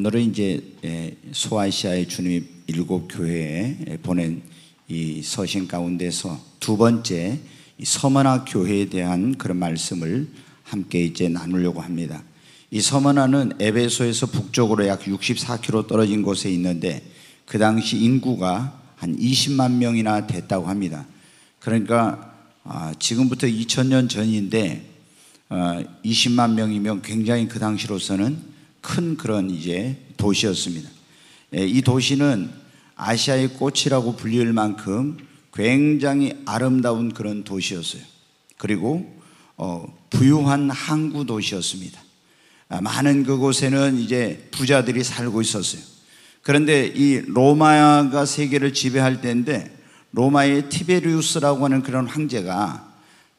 네, 오늘은 이제 예, 소아시아의 주님 일곱 교회에 보낸 이 서신 가운데서 두 번째 이 서머나 교회에 대한 그런 말씀을 함께 이제 나누려고 합니다. 이 서머나는 에베소에서 북쪽으로 약 64km 떨어진 곳에 있는데 그 당시 인구가 한 20만 명이나 됐다고 합니다. 그러니까 아, 지금부터 2000년 전인데 어, 20만 명이면 굉장히 그 당시로서는 큰 그런 이제 도시였습니다. 예, 이 도시는 아시아의 꽃이라고 불릴 만큼 굉장히 아름다운 그런 도시였어요. 그리고 어, 부유한 항구 도시였습니다. 아, 많은 그곳에는 이제 부자들이 살고 있었어요. 그런데 이 로마가 세계를 지배할 때인데 로마의 티베리우스라고 하는 그런 황제가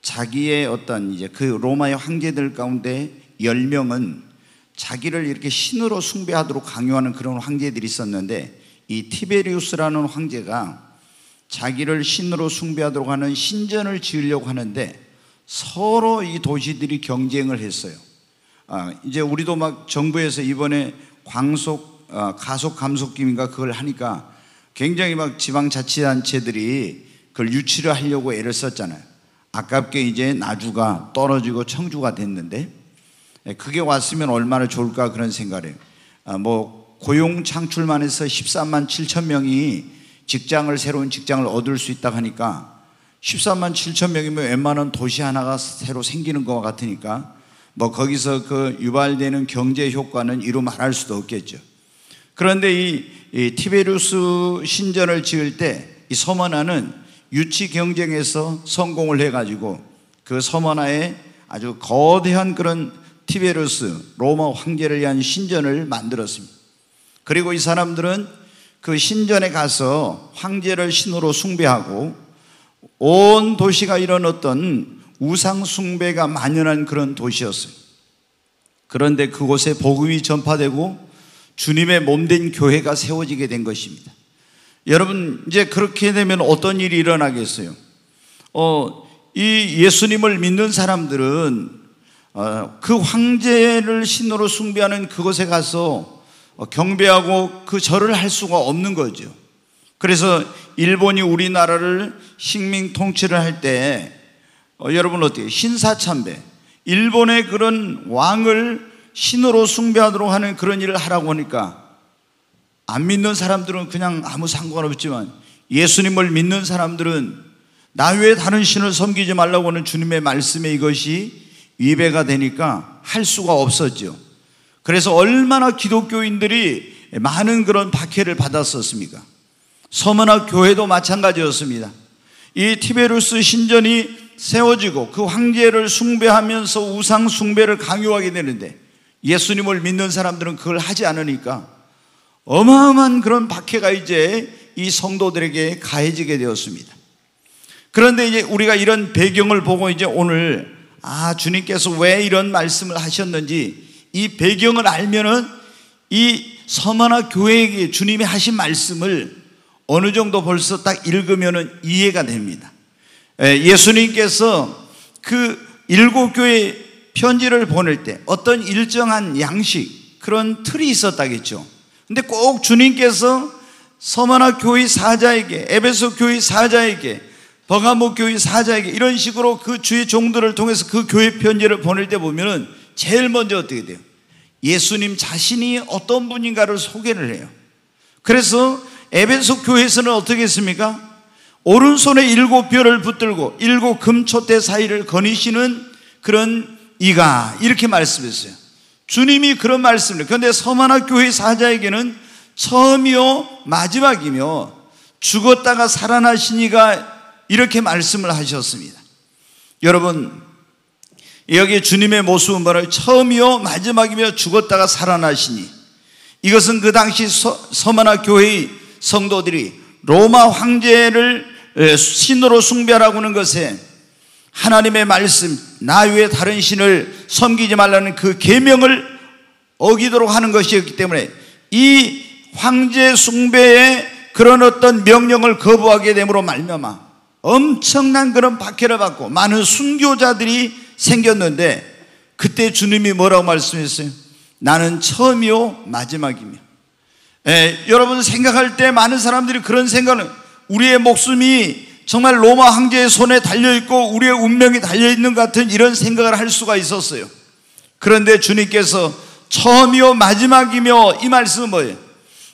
자기의 어떤 이제 그 로마의 황제들 가운데 10명은 자기를 이렇게 신으로 숭배하도록 강요하는 그런 황제들이 있었는데 이 티베리우스라는 황제가 자기를 신으로 숭배하도록 하는 신전을 지으려고 하는데 서로 이 도시들이 경쟁을 했어요. 아, 이제 우리도 막 정부에서 이번에 광속, 아, 가속 감속기인가 그걸 하니까 굉장히 막 지방자치단체들이 그걸 유치를 하려고 애를 썼잖아요. 아깝게 이제 나주가 떨어지고 청주가 됐는데 예, 그게 왔으면 얼마나 좋을까 그런 생각을 해요. 아, 뭐 고용 창출만 해서 13만 7천 명이 직장을 새로운 직장을 얻을 수 있다 하니까 13만 7천 명이면 웬만한 도시 하나가 새로 생기는 것 같으니까 뭐 거기서 그 유발되는 경제 효과는 이루 말할 수도 없겠죠. 그런데 이, 이 티베루스 신전을 지을 때 이 서머나는 유치 경쟁에서 성공을 해가지고 그 서머나에 아주 거대한 그런 티베루스 로마 황제를 위한 신전을 만들었습니다. 그리고 이 사람들은 그 신전에 가서 황제를 신으로 숭배하고 온 도시가 어떤 우상 숭배가 만연한 그런 도시였어요. 그런데 그곳에 복음이 전파되고 주님의 몸된 교회가 세워지게 된 것입니다. 여러분, 이제 그렇게 되면 어떤 일이 일어나겠어요? 어, 이 예수님을 믿는 사람들은 어, 그 황제를 신으로 숭배하는 그곳에 가서 경배하고 그 절을 할 수가 없는 거죠. 그래서 일본이 우리나라를 식민 통치를 할때 어, 여러분 어때요? 신사 참배. 일본의 그런 왕을 신으로 숭배하도록 하는 그런 일을 하라고 하니까 안 믿는 사람들은 그냥 아무 상관없지만 예수님을 믿는 사람들은 나 외에 다른 신을 섬기지 말라고 하는 주님의 말씀에 이것이 위배가 되니까 할 수가 없었죠. 그래서 얼마나 기독교인들이 많은 그런 박해를 받았었습니까? 서머나 교회도 마찬가지였습니다. 이 티베루스 신전이 세워지고 그 황제를 숭배하면서 우상 숭배를 강요하게 되는데 예수님을 믿는 사람들은 그걸 하지 않으니까 어마어마한 그런 박해가 이제 이 성도들에게 가해지게 되었습니다. 그런데 이제 우리가 이런 배경을 보고 이제 오늘 아, 주님께서 왜 이런 말씀을 하셨는지 이 배경을 알면은 이 서머나 교회에게 주님이 하신 말씀을 어느 정도 벌써 딱 읽으면은 이해가 됩니다. 예수님께서 그 일곱 교회 편지를 보낼 때 어떤 일정한 양식 그런 틀이 있었다겠죠. 근데 꼭 주님께서 서머나 교회 사자에게 에베소 교회 사자에게 버가모 교회 사자에게 이런 식으로 그 주의 종들을 통해서 그 교회 편지를 보낼 때 보면은 제일 먼저 어떻게 돼요? 예수님 자신이 어떤 분인가를 소개를 해요. 그래서 에베소 교회에서는 어떻게 했습니까? 오른손에 일곱 별을 붙들고 일곱 금초대 사이를 거니시는 그런 이가 이렇게 말씀했어요. 주님이 그런 말씀을 그런데 서만화 교회 사자에게는 처음이요 마지막이며 죽었다가 살아나신 이가 이렇게 말씀을 하셨습니다. 여러분 여기 주님의 모습은 바로 처음이요 마지막이며 죽었다가 살아나시니 이것은 그 당시 서, 만화 교회의 성도들이 로마 황제를 신으로 숭배하라고 하는 것에 하나님의 말씀 나 외에 다른 신을 섬기지 말라는 그 계명을 어기도록 하는 것이었기 때문에 이 황제 숭배의 그런 어떤 명령을 거부하게 됨으로 말미암아 엄청난 그런 박해를 받고 많은 순교자들이 생겼는데 그때 주님이 뭐라고 말씀했어요? 나는 처음이요 마지막이며 예, 여러분 생각할 때 많은 사람들이 그런 생각을 우리의 목숨이 정말 로마 황제의 손에 달려 있고 우리의 운명이 달려 있는 같은 이런 생각을 할 수가 있었어요. 그런데 주님께서 처음이요 마지막이며 이 말씀은 뭐예요?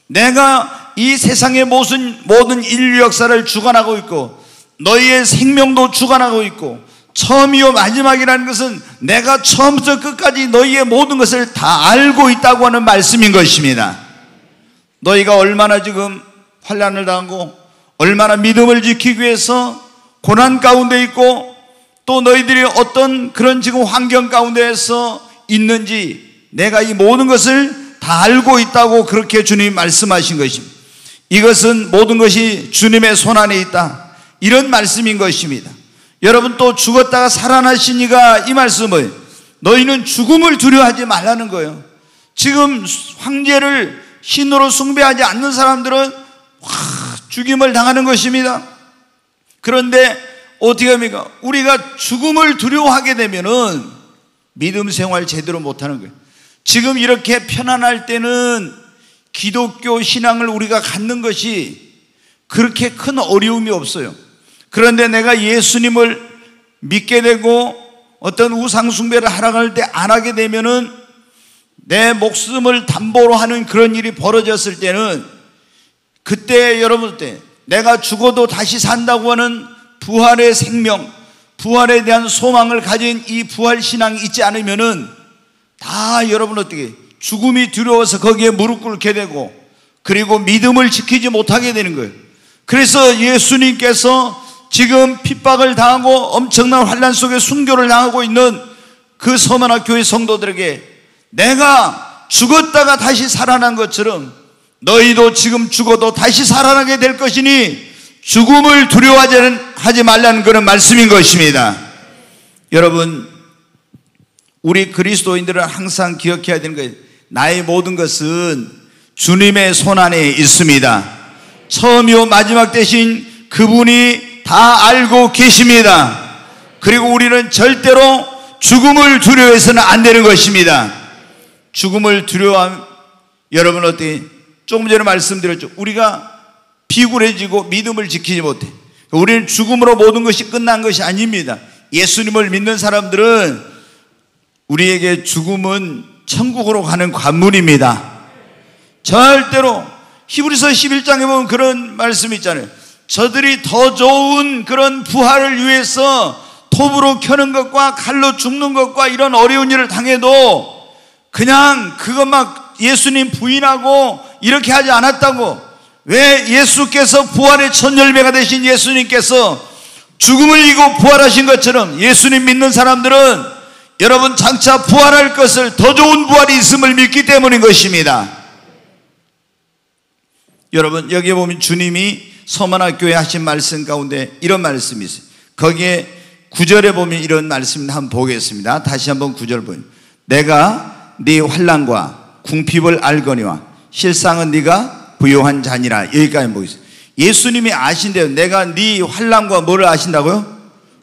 내가 이 세상의 모든 인류 역사를 주관하고 있고 너희의 생명도 주관하고 있고 처음이요 마지막이라는 것은 내가 처음부터 끝까지 너희의 모든 것을 다 알고 있다고 하는 말씀인 것입니다. 너희가 얼마나 지금 환란을 당하고 얼마나 믿음을 지키기 위해서 고난 가운데 있고 또 너희들이 어떤 그런 지금 환경 가운데에서 있는지 내가 이 모든 것을 다 알고 있다고 그렇게 주님 말씀하신 것입니다. 이것은 모든 것이 주님의 손 안에 있다. 이런 말씀인 것입니다. 여러분 또 죽었다가 살아나시니가 이 말씀을 너희는 죽음을 두려워하지 말라는 거예요. 지금 황제를 신으로 숭배하지 않는 사람들은 와, 죽임을 당하는 것입니다. 그런데 어떻게 합니까? 우리가 죽음을 두려워하게 되면은 믿음 생활 제대로 못하는 거예요. 지금 이렇게 편안할 때는 기독교 신앙을 우리가 갖는 것이 그렇게 큰 어려움이 없어요. 그런데 내가 예수님을 믿게 되고 어떤 우상숭배를 갈때안 하게 되면은 내 목숨을 담보로 하는 그런 일이 벌어졌을 때는 그때 여러분 때 내가 죽어도 다시 산다고 하는 부활의 생명, 부활에 대한 소망을 가진 이 부활 신앙이 있지 않으면은 다 여러분 어떻게 죽음이 두려워서 거기에 무릎 꿇게 되고 그리고 믿음을 지키지 못하게 되는 거예요. 그래서 예수님께서 지금 핍박을 당하고 엄청난 환란 속에 순교를 당하고 있는 그 서머나 교회 성도들에게 내가 죽었다가 다시 살아난 것처럼 너희도 지금 죽어도 다시 살아나게 될 것이니 죽음을 두려워하지 말라는 그런 말씀인 것입니다. 여러분, 우리 그리스도인들은 항상 기억해야 되는 거예요. 나의 모든 것은 주님의 손 안에 있습니다. 처음이요 마지막 대신 그분이 다 알고 계십니다. 그리고 우리는 절대로 죽음을 두려워해서는 안 되는 것입니다. 죽음을 두려워함, 여러분 어떻게, 조금 전에 말씀드렸죠. 우리가 비굴해지고 믿음을 지키지 못해. 우리는 죽음으로 모든 것이 끝난 것이 아닙니다. 예수님을 믿는 사람들은 우리에게 죽음은 천국으로 가는 관문입니다. 절대로 히브리서 11장에 보면 그런 말씀이 있잖아요. 저들이 더 좋은 그런 부활을 위해서 톱으로 켜는 것과 칼로 죽는 것과 이런 어려운 일을 당해도 그냥 그것만 예수님 부인하고 이렇게 하지 않았다고 왜 예수께서 부활의 첫 열매가 되신 예수님께서 죽음을 이고 부활하신 것처럼 예수님 믿는 사람들은 여러분 장차 부활할 것을 더 좋은 부활이 있음을 믿기 때문인 것입니다. 여러분 여기에 보면 주님이 서만화 교회 하신 말씀 가운데 이런 말씀이 있어요. 거기에 구절에 보면 이런 말씀 한번 보겠습니다. 다시 한번 구절 보요. 내가 네 환란과 궁핍을 알거니와 실상은 네가 부요한 자니라. 여기까지 보겠습니다. 예수님이 아신대요. 내가 네 환란과 뭐를 아신다고요?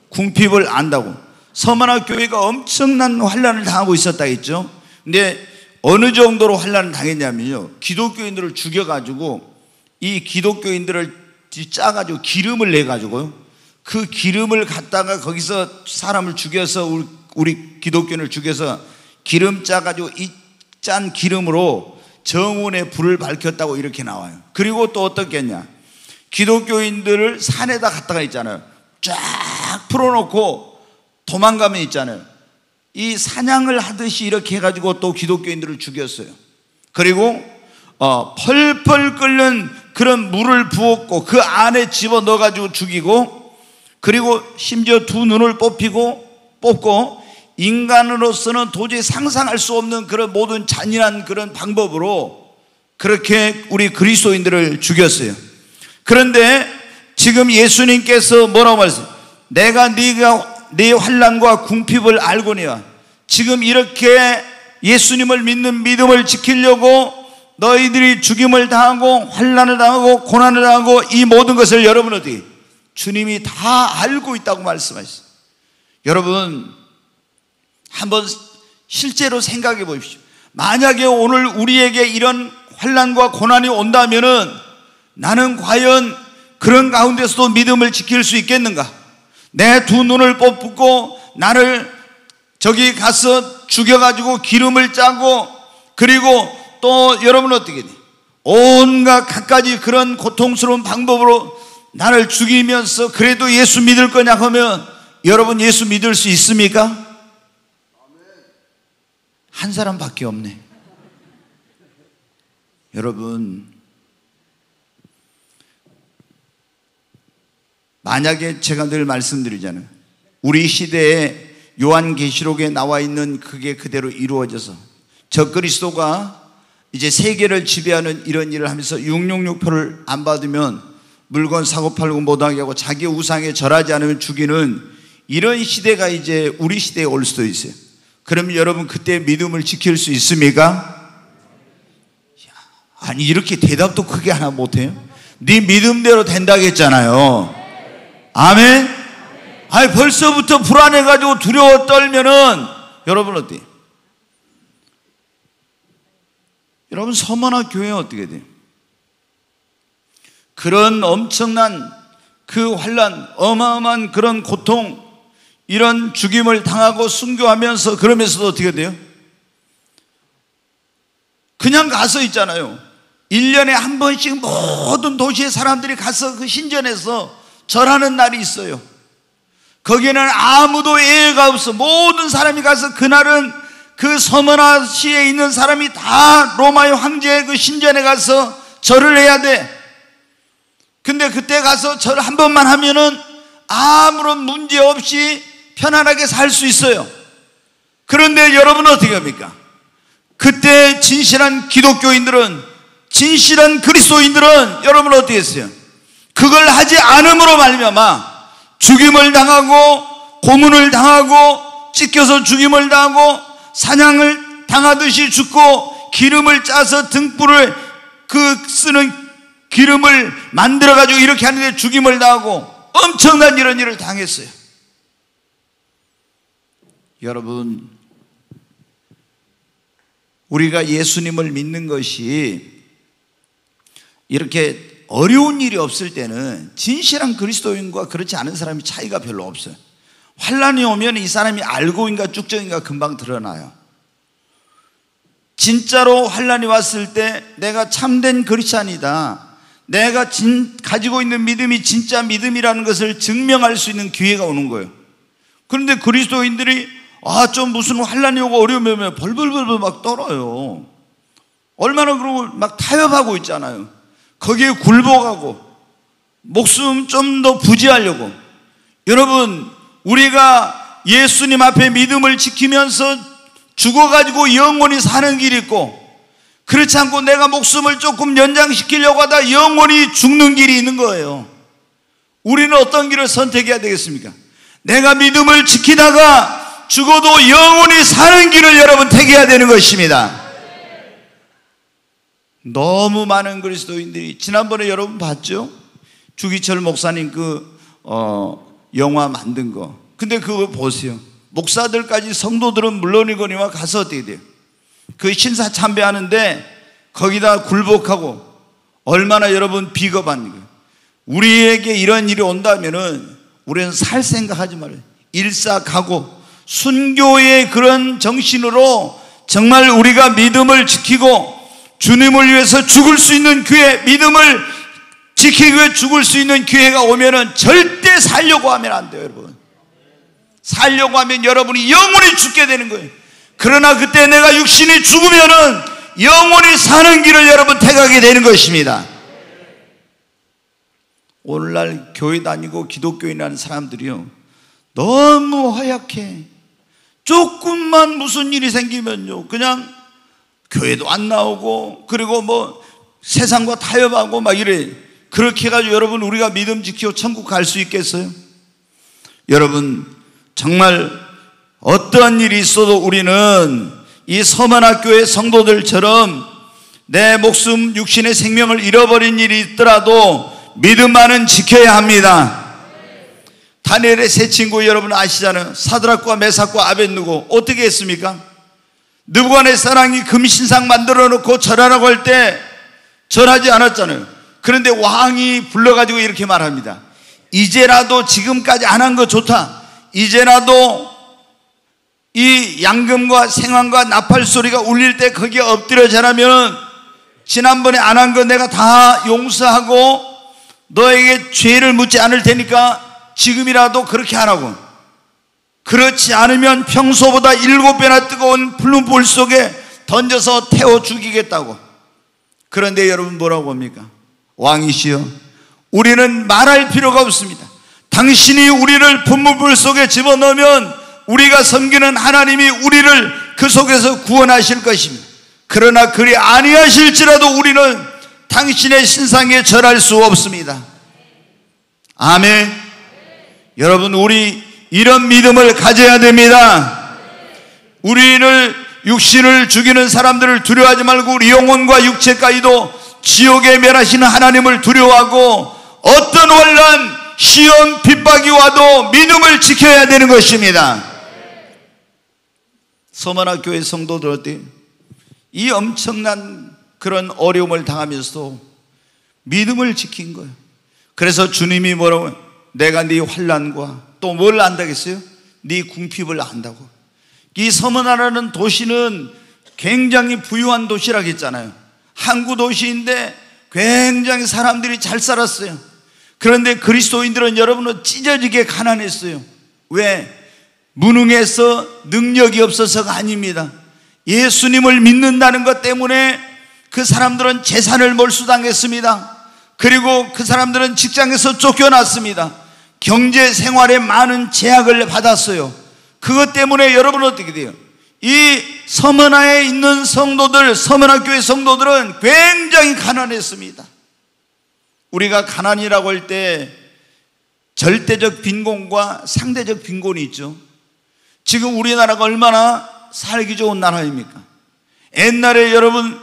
궁핍을 안다고. 서만화 교회가 엄청난 환란을 당하고 있었다 했죠. 근데 어느 정도로 환란을 당했냐면요. 기독교인들을 죽여가지고 이 기독교인들을 짜가지고 기름을 내가지고요. 그 기름을 갖다가 거기서 사람을 죽여서 우리, 우리 기독교인을 죽여서 기름 짜가지고 이 짠 기름으로 정원에 불을 밝혔다고 이렇게 나와요. 그리고 또 어떻겠냐. 기독교인들을 산에다 갖다가 있잖아요. 쫙 풀어놓고 도망가면 있잖아요. 이 사냥을 하듯이 이렇게 해가지고 또 기독교인들을 죽였어요. 그리고 어, 펄펄 끓는 그런 물을 부었고 그 안에 집어 넣어가지고 죽이고 그리고 심지어 두 눈을 뽑히고 뽑고 인간으로서는 도저히 상상할 수 없는 그런 모든 잔인한 그런 방법으로 그렇게 우리 그리스도인들을 죽였어요. 그런데 지금 예수님께서 뭐라고 말했어요? 내가 네가 네 환란과 궁핍을 알고니와 지금 이렇게 예수님을 믿는 믿음을 지키려고 너희들이 죽임을 당하고 환란을 당하고 고난을 당하고 이 모든 것을 여러분 어디 주님이 다 알고 있다고 말씀하셨어요. 여러분 한번 실제로 생각해 보십시오. 만약에 오늘 우리에게 이런 환란과 고난이 온다면은 나는 과연 그런 가운데서도 믿음을 지킬 수 있겠는가? 내 두 눈을 뽑고 나를 저기 가서 죽여가지고 기름을 짜고 그리고 또 여러분 어떻게 돼? 온갖 갖가지 그런 고통스러운 방법으로 나를 죽이면서 그래도 예수 믿을 거냐 하면 여러분 예수 믿을 수 있습니까? 한 사람밖에 없네. 여러분, 만약에 제가 늘 말씀드리잖아요. 우리 시대에 요한계시록에 나와 있는 그게 그대로 이루어져서 저 그리스도가 이제 세계를 지배하는 이런 일을 하면서 666표를 안 받으면 물건 사고 팔고 못하게 하고 자기 우상에 절하지 않으면 죽이는 이런 시대가 이제 우리 시대에 올 수도 있어요. 그럼 여러분 그때 믿음을 지킬 수 있습니까? 아니 이렇게 대답도 크게 하나 못해요? 네 믿음대로 된다겠잖아요. 아멘? 아니 벌써부터 불안해가지고 두려워 떨면은 여러분 어때? 여러분 서머나 교회 어떻게 돼요? 그런 엄청난 그 환란, 어마어마한 그런 고통, 이런 죽임을 당하고 순교하면서 그러면서도 어떻게 돼요? 그냥 가서 있잖아요. 1년에 한 번씩 모든 도시의 사람들이 가서 그 신전에서 절하는 날이 있어요. 거기에는 아무도 예외가 없어. 모든 사람이 가서 그날은 그 서머나 시에 있는 사람이 다 로마의 황제의 그 신전에 가서 절을 해야 돼. 근데 그때 가서 절 한 번만 하면은 아무런 문제 없이 편안하게 살 수 있어요. 그런데 여러분은 어떻게 합니까? 그때 진실한 기독교인들은 진실한 그리스도인들은 여러분 어떻게 했어요? 그걸 하지 않음으로 말미암아 죽임을 당하고 고문을 당하고 찢겨서 죽임을 당하고 사냥을 당하듯이 죽고 기름을 짜서 등불을 그 쓰는 기름을 만들어 가지고 이렇게 하는데 죽임을 당하고 엄청난 이런 일을 당했어요. 여러분 우리가 예수님을 믿는 것이 이렇게 어려운 일이 없을 때는 진실한 그리스도인과 그렇지 않은 사람이 차이가 별로 없어요. 환란이 오면 이 사람이 알고인가 쭉정인가 금방 드러나요. 진짜로 환란이 왔을 때 내가 참된 크리스찬이다. 내가 진, 가지고 있는 믿음이 진짜 믿음이라는 것을 증명할 수 있는 기회가 오는 거예요. 그런데 그리스도인들이 아, 좀 무슨 환란이 오고 어려움이 오면 벌벌벌벌 막 떨어요. 얼마나 그러고 막 타협하고 있잖아요. 거기에 굴복하고 목숨 좀 더 부지하려고 여러분 우리가 예수님 앞에 믿음을 지키면서 죽어가지고 영원히 사는 길이 있고 그렇지 않고 내가 목숨을 조금 연장시키려고 하다 영원히 죽는 길이 있는 거예요. 우리는 어떤 길을 선택해야 되겠습니까? 내가 믿음을 지키다가 죽어도 영원히 사는 길을 여러분 택해야 되는 것입니다. 너무 많은 그리스도인들이 지난번에 여러분 봤죠? 주기철 목사님 그 어, 영화 만든 거. 근데 그거 보세요. 목사들까지 성도들은 물론이거니와 가서 어떻게 돼요? 그 신사 참배하는데 거기다 굴복하고 얼마나 여러분 비겁한 거예요. 우리에게 이런 일이 온다면은 우리는 살 생각하지 말아요. 일사가고 순교의 그런 정신으로 정말 우리가 믿음을 지키고 주님을 위해서 죽을 수 있는 기회, 믿음을 지키기 위해 죽을 수 있는 기회가 오면은 절대 살려고 하면 안 돼요, 여러분. 살려고 하면 여러분이 영원히 죽게 되는 거예요. 그러나 그때 내가 육신이 죽으면은 영원히 사는 길을 여러분 택하게 되는 것입니다. 오늘날 교회 다니고 기독교인이라는 사람들이요. 너무 허약해. 조금만 무슨 일이 생기면요. 그냥 교회도 안 나오고 그리고 뭐 세상과 타협하고 막 이래. 그렇게 해가지고 여러분 우리가 믿음 지키고 천국 갈 수 있겠어요? 여러분 정말 어떠한 일이 있어도 우리는 이 서만학교의 성도들처럼 내 목숨 육신의 생명을 잃어버린 일이 있더라도 믿음만은 지켜야 합니다. 다니엘의 세 친구 여러분 아시잖아요. 사드락과 메삭과 아벤누고 어떻게 했습니까? 느부갓네 사랑이 금신상 만들어 놓고 절하라고 할 때 절하지 않았잖아요. 그런데 왕이 불러가지고 이렇게 말합니다. 이제라도 지금까지 안 한 거 좋다. 이제라도 이 양금과 생황과 나팔 소리가 울릴 때 거기에 엎드려 자라면 지난번에 안 한 거 내가 다 용서하고 너에게 죄를 묻지 않을 테니까 지금이라도 그렇게 하라고. 그렇지 않으면 평소보다 일곱 배나 뜨거운 불문불 속에 던져서 태워 죽이겠다고. 그런데 여러분 뭐라고 합니까? 왕이시여, 우리는 말할 필요가 없습니다. 당신이 우리를 분문불 속에 집어넣으면 우리가 섬기는 하나님이 우리를 그 속에서 구원하실 것입니다. 그러나 그리 아니하실지라도 우리는 당신의 신상에 절할 수 없습니다. 아멘. 여러분, 우리 이런 믿음을 가져야 됩니다. 우리를 육신을 죽이는 사람들을 두려워하지 말고 우리 영혼과 육체까지도 지옥에 멸하시는 하나님을 두려워하고 어떤 환란, 시험, 핍박이 와도 믿음을 지켜야 되는 것입니다. 서머나 교회 성도들 어때? 이 엄청난 그런 어려움을 당하면서도 믿음을 지킨 거예요. 그래서 주님이 뭐라고 내가 네 환란과 또 뭘 안다겠어요? 네 궁핍을 안다고. 이 서머나라는 도시는 굉장히 부유한 도시라고 했잖아요. 항구 도시인데 굉장히 사람들이 잘 살았어요. 그런데 그리스도인들은 여러분은 찢어지게 가난했어요. 왜? 무능해서 능력이 없어서가 아닙니다. 예수님을 믿는다는 것 때문에 그 사람들은 재산을 몰수당했습니다. 그리고 그 사람들은 직장에서 쫓겨났습니다. 경제 생활에 많은 제약을 받았어요. 그것 때문에 여러분 어떻게 돼요? 이 서머나에 있는 성도들, 서머나 교회 성도들은 굉장히 가난했습니다. 우리가 가난이라고 할 때 절대적 빈곤과 상대적 빈곤이 있죠. 지금 우리나라가 얼마나 살기 좋은 나라입니까? 옛날에 여러분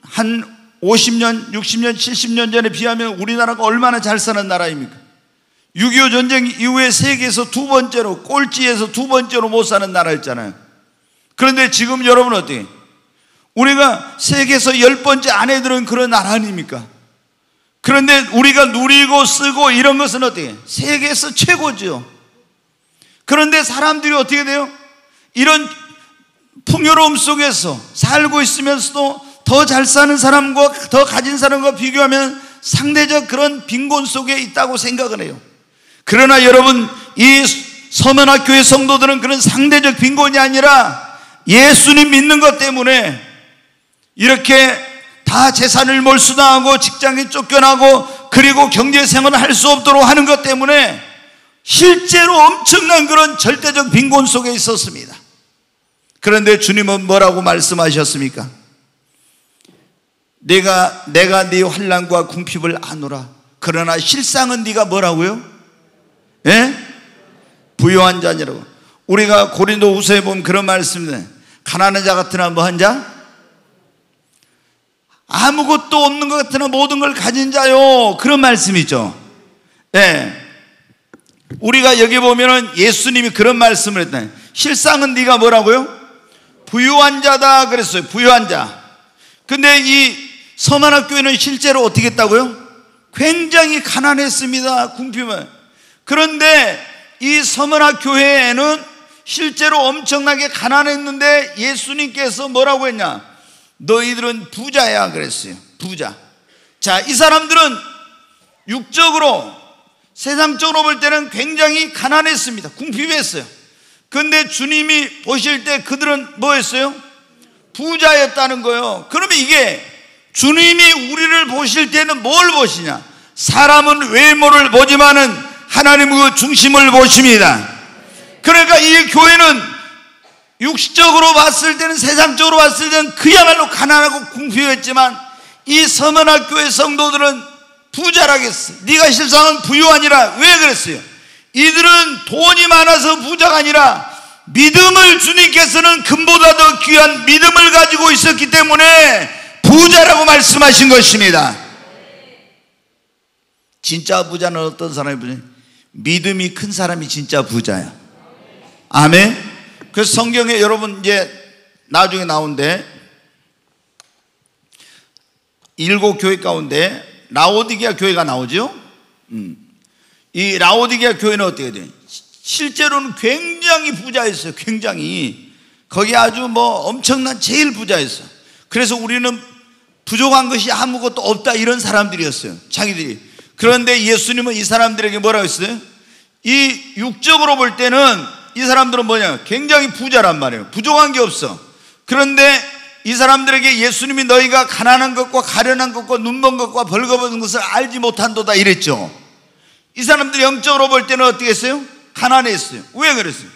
한 50년, 60년, 70년 전에 비하면 우리나라가 얼마나 잘 사는 나라입니까? 6.25 전쟁 이후에 세계에서 두 번째로, 꼴찌에서 두 번째로 못 사는 나라였잖아요. 그런데 지금 여러분 어떻게? 우리가 세계에서 열 번째 안에 들은 그런 나라 아닙니까? 그런데 우리가 누리고 쓰고 이런 것은 어떻게? 세계에서 최고죠. 그런데 사람들이 어떻게 돼요? 이런 풍요로움 속에서 살고 있으면서도 더 잘 사는 사람과 더 가진 사람과 비교하면 상대적 그런 빈곤 속에 있다고 생각을 해요. 그러나 여러분, 이 서면학교의 성도들은 그런 상대적 빈곤이 아니라 예수님 믿는 것 때문에 이렇게 다 재산을 몰수당하고 직장에 쫓겨나고 그리고 경제 생활을 할 수 없도록 하는 것 때문에 실제로 엄청난 그런 절대적 빈곤 속에 있었습니다. 그런데 주님은 뭐라고 말씀하셨습니까? 내가 내가 네 환란과 궁핍을 아노라. 그러나 실상은 네가 뭐라고요? 예? 부유한 자니라고. 우리가 고린도 후서에 보면 그런 말씀인데 가난한 자 같으나 뭐한 자? 아무것도 없는 것 같으나 모든 걸 가진 자요. 그런 말씀이죠. 예. 우리가 여기 보면은 예수님이 그런 말씀을 했다. 실상은 네가 뭐라고요? 부유한 자다 그랬어요. 부유한 자. 근데 이 서만학 교회는 실제로 어떻게 했다고요? 굉장히 가난했습니다. 궁핍은. 그런데 이 서만학 교회에는 실제로 엄청나게 가난했는데 예수님께서 뭐라고 했냐? 너희들은 부자야 그랬어요. 부자. 자, 이 사람들은 육적으로 세상적으로 볼 때는 굉장히 가난했습니다. 궁핍했어요. 근데 주님이 보실 때 그들은 뭐였어요? 부자였다는 거예요. 그러면 이게 주님이 우리를 보실 때는 뭘 보시냐? 사람은 외모를 보지만은 하나님의 그 중심을 보십니다. 그러니까 이 교회는 육식적으로 봤을 때는 세상적으로 봤을 때는 그야말로 가난하고 궁핍했지만 이 서문학교의 성도들은 부자라겠어. 네가 실상은 부유하니라. 왜 그랬어요? 이들은 돈이 많아서 부자가 아니라 믿음을 주님께서는 금보다 더 귀한 믿음을 가지고 있었기 때문에 부자라고 말씀하신 것입니다. 진짜 부자는 어떤 사람이 부자? 믿음이 큰 사람이 진짜 부자야. 아멘. 그래서 성경에 여러분 이제 나중에 나온데 일곱 교회 가운데 라오디게아 교회가 나오죠. 음. 이 라오디게아 교회는 어떻게 돼? 실제로는 굉장히 부자였어요. 굉장히 거기 아주 뭐 엄청난 제일 부자였어. 그래서 우리는 부족한 것이 아무것도 없다 이런 사람들이었어요. 자기들이. 그런데 예수님은 이 사람들에게 뭐라고 했어요? 이 육적으로 볼 때는 이 사람들은 뭐냐? 굉장히 부자란 말이에요. 부족한 게 없어. 그런데 이 사람들에게 예수님이 너희가 가난한 것과 가련한 것과 눈먼 것과 벌거벗은 것을 알지 못한도다 이랬죠. 이 사람들이 영적으로 볼 때는 어떻게 했어요? 가난했어요. 왜 그랬어요?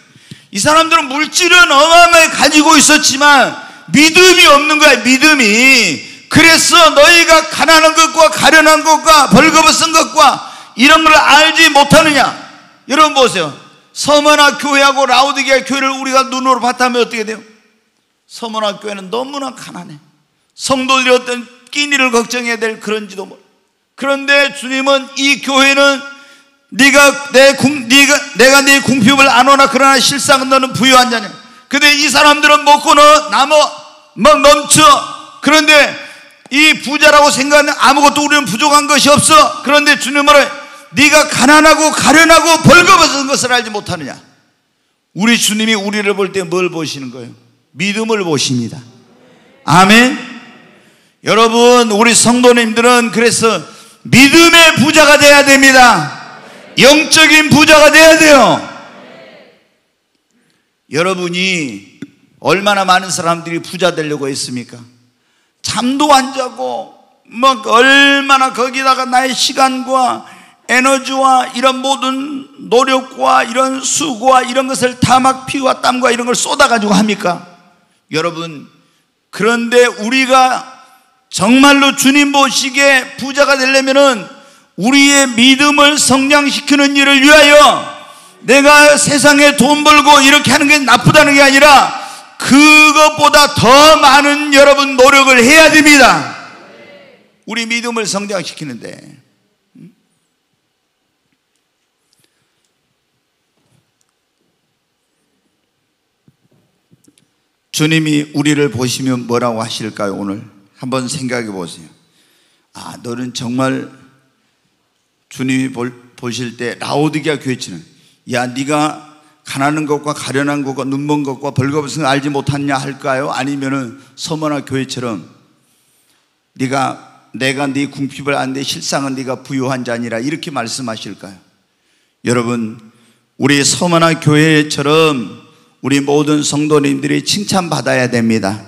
이 사람들은 물질은 어마어마하게 가지고 있었지만 믿음이 없는 거야, 믿음이. 그래서 너희가 가난한 것과 가련한 것과 벌거벗은 것과 이런 걸 알지 못하느냐? 여러분 보세요. 서머나 교회하고 라우디게아 교회를 우리가 눈으로 봤다면 어떻게 돼요? 서머나 교회는 너무나 가난해. 성도들이 어떤 끼니를 걱정해야 될 그런지도 모르. 그런데 주님은 이 교회는 네가 내 궁, 네가 내가 네 궁핍을 안 오나 그러나 실상은 너는 부유한 자냐. 근데 이 사람들은 먹고 너 남어 막 넘쳐. 그런데 이 부자라고 생각하는 아무것도 우리는 부족한 것이 없어. 그런데 주님은 네가 가난하고 가련하고 벌거벗은 것을 알지 못하느냐. 우리 주님이 우리를 볼 때 뭘 보시는 거예요? 믿음을 보십니다. 아멘. 여러분, 우리 성도님들은 그래서 믿음의 부자가 돼야 됩니다. 영적인 부자가 돼야 돼요. 여러분이 얼마나 많은 사람들이 부자 되려고 했습니까? 잠도 안 자고 막 얼마나 거기다가 나의 시간과 에너지와 이런 모든 노력과 이런 수고와 이런 것을 다 막 피와 땀과 이런 걸 쏟아가지고 합니까? 여러분, 그런데 우리가 정말로 주님 보시기에 부자가 되려면은 우리의 믿음을 성장시키는 일을 위하여 내가 세상에 돈 벌고 이렇게 하는 게 나쁘다는 게 아니라 그것보다 더 많은 여러분 노력을 해야 됩니다. 우리 믿음을 성장시키는데. 주님이 우리를 보시면 뭐라고 하실까요, 오늘? 한번 생각해 보세요. 아, 너는 정말 주님이 볼, 보실 때 라오디게아 교회치는 야, 네가 가난한 것과 가련한 것과 눈먼 것과 벌거벗은 알지 못하냐 할까요? 아니면은 서머나 교회처럼 네가 내가 네 궁핍을 안데 실상은 네가 부유한 자니라 이렇게 말씀하실까요? 여러분 우리 서머나 교회처럼 우리 모든 성도님들이 칭찬받아야 됩니다.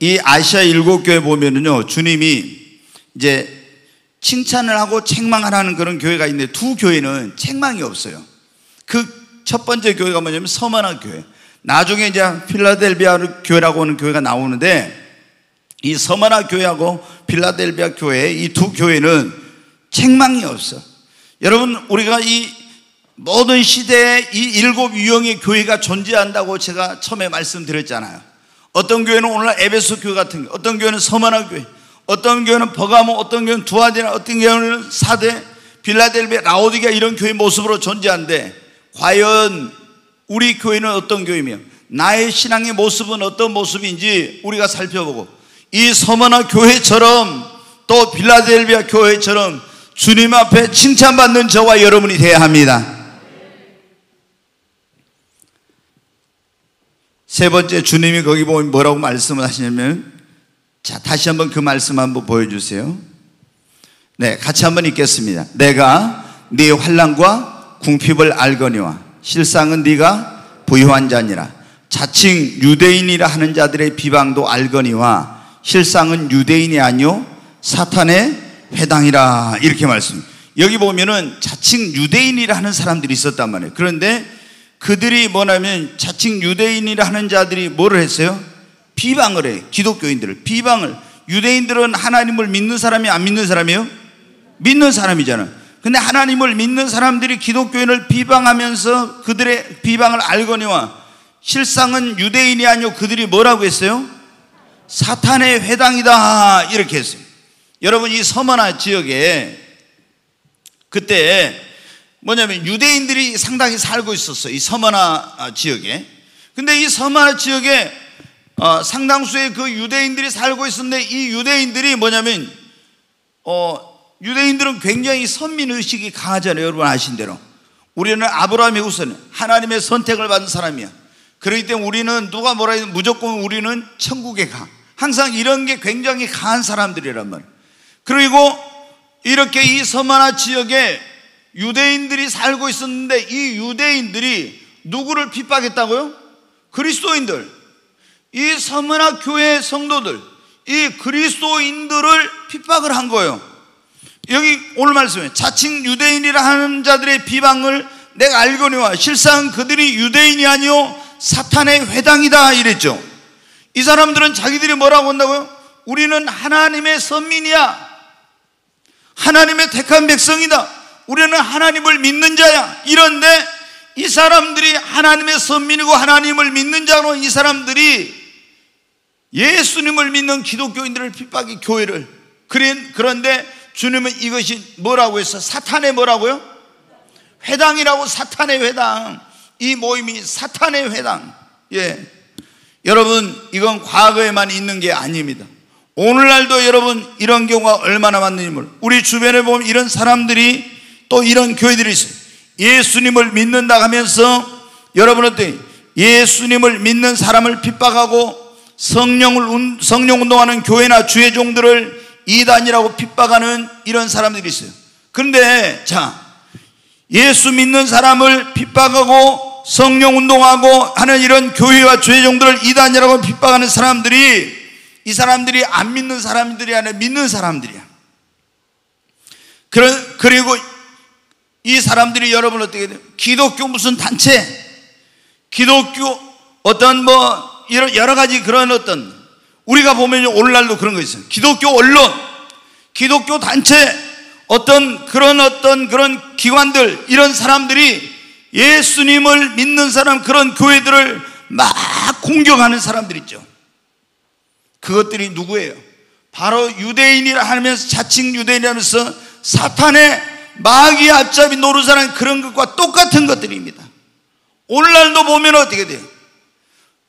이 아시아 일곱 교회 보면은요 주님이 이제 칭찬을 하고 책망을 하는 그런 교회가 있는데 두 교회는 책망이 없어요. 그 첫 번째 교회가 뭐냐면 서만한 교회. 나중에 이제 필라델비아 교회라고 하는 교회가 나오는데 이 서만한 교회하고 필라델비아 교회 이 두 교회는 책망이 없어. 여러분 우리가 이 모든 시대에 이 일곱 유형의 교회가 존재한다고 제가 처음에 말씀드렸잖아요. 어떤 교회는 오늘 에베소 교회 같은 교 어떤 교회는 서만한 교회, 어떤 교회는 버가모, 어떤 교회는 두아디나, 어떤 교회는 사대, 빌라델비아, 라오디가 이런 교회 모습으로 존재한데 과연 우리 교회는 어떤 교회며 나의 신앙의 모습은 어떤 모습인지 우리가 살펴보고 이 서머나 교회처럼 또 빌라델비아 교회처럼 주님 앞에 칭찬받는 저와 여러분이 되어야 합니다. 세 번째 주님이 거기 보면 뭐라고 말씀을 하시냐면 자 다시 한번 그 말씀 한번 보여주세요. 네 같이 한번 읽겠습니다. 내가 네 환란과 궁핍을 알거니와 실상은 네가 부유한 자니라 자칭 유대인이라 하는 자들의 비방도 알거니와 실상은 유대인이 아니요 사탄의 회당이라 이렇게 말씀. 여기 보면은 자칭 유대인이라 하는 사람들이 있었단 말이에요. 그런데 그들이 뭐냐면 자칭 유대인이라 하는 자들이 뭐를 했어요? 비방을 해. 기독교인들을 비방을. 유대인들은 하나님을 믿는 사람이 안 믿는 사람이에요? 믿는 사람이잖아. 근데 하나님을 믿는 사람들이 기독교인을 비방하면서 그들의 비방을 알거니와 실상은 유대인이 아니요 그들이 뭐라고 했어요? 사탄의 회당이다 이렇게 했어요. 여러분 이 서머나 지역에 그때 뭐냐면 유대인들이 상당히 살고 있었어요. 이 서머나 지역에. 근데 이 서머나 지역에 어, 상당수의 그 유대인들이 살고 있었는데 이 유대인들이 뭐냐면 어, 유대인들은 굉장히 선민 의식이 강하잖아요. 여러분 아신 대로. 우리는 아브라함이 우선 하나님의 선택을 받은 사람이야. 그렇기 때문에 우리는 누가 뭐라 해도 무조건 우리는 천국에 가. 항상 이런 게 굉장히 강한 사람들이란 말. 그리고 이렇게 이 서마나 지역에 유대인들이 살고 있었는데 이 유대인들이 누구를 핍박했다고요? 그리스도인들. 이 서머나 교회 성도들, 이 그리스도인들을 핍박을 한 거예요. 여기 오늘 말씀에 자칭 유대인이라 하는 자들의 비방을 내가 알거니와 실상 그들이 유대인이 아니요 사탄의 회당이다 이랬죠. 이 사람들은 자기들이 뭐라고 한다고요? 우리는 하나님의 선민이야. 하나님의 택한 백성이다. 우리는 하나님을 믿는 자야. 이런데 이 사람들이 하나님의 선민이고 하나님을 믿는 자로 이 사람들이 예수님을 믿는 기독교인들을 핍박이 교회를 그런데 주님은 이것이 뭐라고 했어? 사탄의 뭐라고요? 회당이라고 사탄의 회당. 이 모임이 사탄의 회당. 예. 여러분, 이건 과거에만 있는 게 아닙니다. 오늘날도 여러분 이런 경우가 얼마나 많는지 몰라. 우리 주변에 보면 이런 사람들이 또 이런 교회들이 있어요. 예수님을 믿는다 하면서 여러분 어때? 예수님을 믿는 사람을 핍박하고 성령을 성령 운동하는 교회나 주의 종들을 이단이라고 핍박하는 이런 사람들이 있어요. 그런데 자 예수 믿는 사람을 핍박하고 성령 운동하고 하는 이런 교회와 주의 종들을 이단이라고 핍박하는 사람들이 이 사람들이 안 믿는 사람들이 아니라 믿는 사람들이야. 그리고 이 사람들이 여러분 어떻게 돼요? 기독교 무슨 단체, 기독교 어떤 뭐 여러 가지 그런 어떤 우리가 보면 오늘날도 그런 거 있어요. 기독교 언론, 기독교 단체, 어떤 그런 어떤 그런 기관들 이런 사람들이 예수님을 믿는 사람 그런 교회들을 막 공격하는 사람들 있죠. 그것들이 누구예요? 바로 유대인이라 하면서 자칭 유대인이라면서 사탄의 마귀 앞잡이 노릇하는 그런 것과 똑같은 것들입니다. 오늘날도 보면 어떻게 돼요?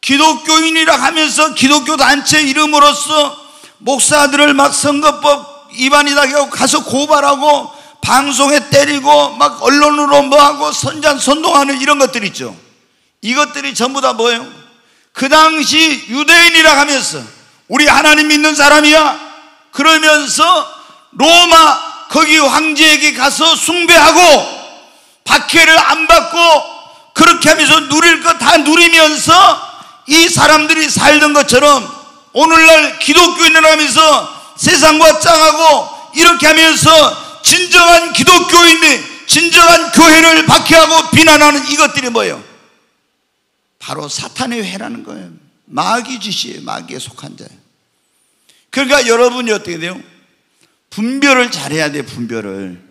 기독교인이라 하면서 기독교 단체 이름으로서 목사들을 막 선거법 위반이다 하고 가서 고발하고 방송에 때리고 막 언론으로 뭐하고 선전 선동하는 이런 것들 있죠. 이것들이 전부 다 뭐예요? 그 당시 유대인이라 하면서 우리 하나님 믿는 사람이야 그러면서 로마 거기 황제에게 가서 숭배하고 박해를 안 받고 그렇게 하면서 누릴 것 다 누리면서 이 사람들이 살던 것처럼 오늘날 기독교인이라면서 세상과 짱하고 이렇게 하면서 진정한 기독교인이 진정한 교회를 박해하고 비난하는 이것들이 뭐예요? 바로 사탄의 회라는 거예요. 마귀 짓이에요. 마귀에 속한 자예요. 그러니까 여러분이 어떻게 돼요? 분별을 잘해야 돼, 분별을.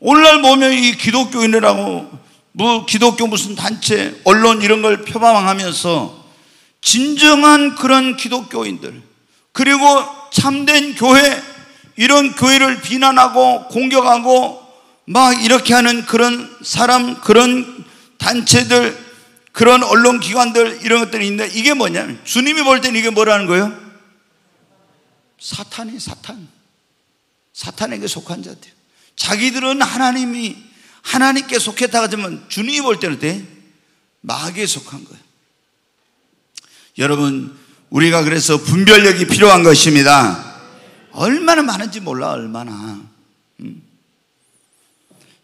오늘날 보면 이 기독교인이라고 뭐 기독교 무슨 단체, 언론 이런 걸 표방하면서 진정한 그런 기독교인들 그리고 참된 교회 이런 교회를 비난하고 공격하고 막 이렇게 하는 그런 사람 그런 단체들 그런 언론 기관들 이런 것들이 있는데 이게 뭐냐면 주님이 볼 때는 이게 뭐라는 거예요? 사탄이 사탄 사탄에게 속한 자들 자기들은 하나님이 하나님께 속했다고 하지만 주님이 볼 때는 어때? 마귀에 속한 거예요 여러분, 우리가 그래서 분별력이 필요한 것입니다. 얼마나 많은지 몰라, 얼마나. 음.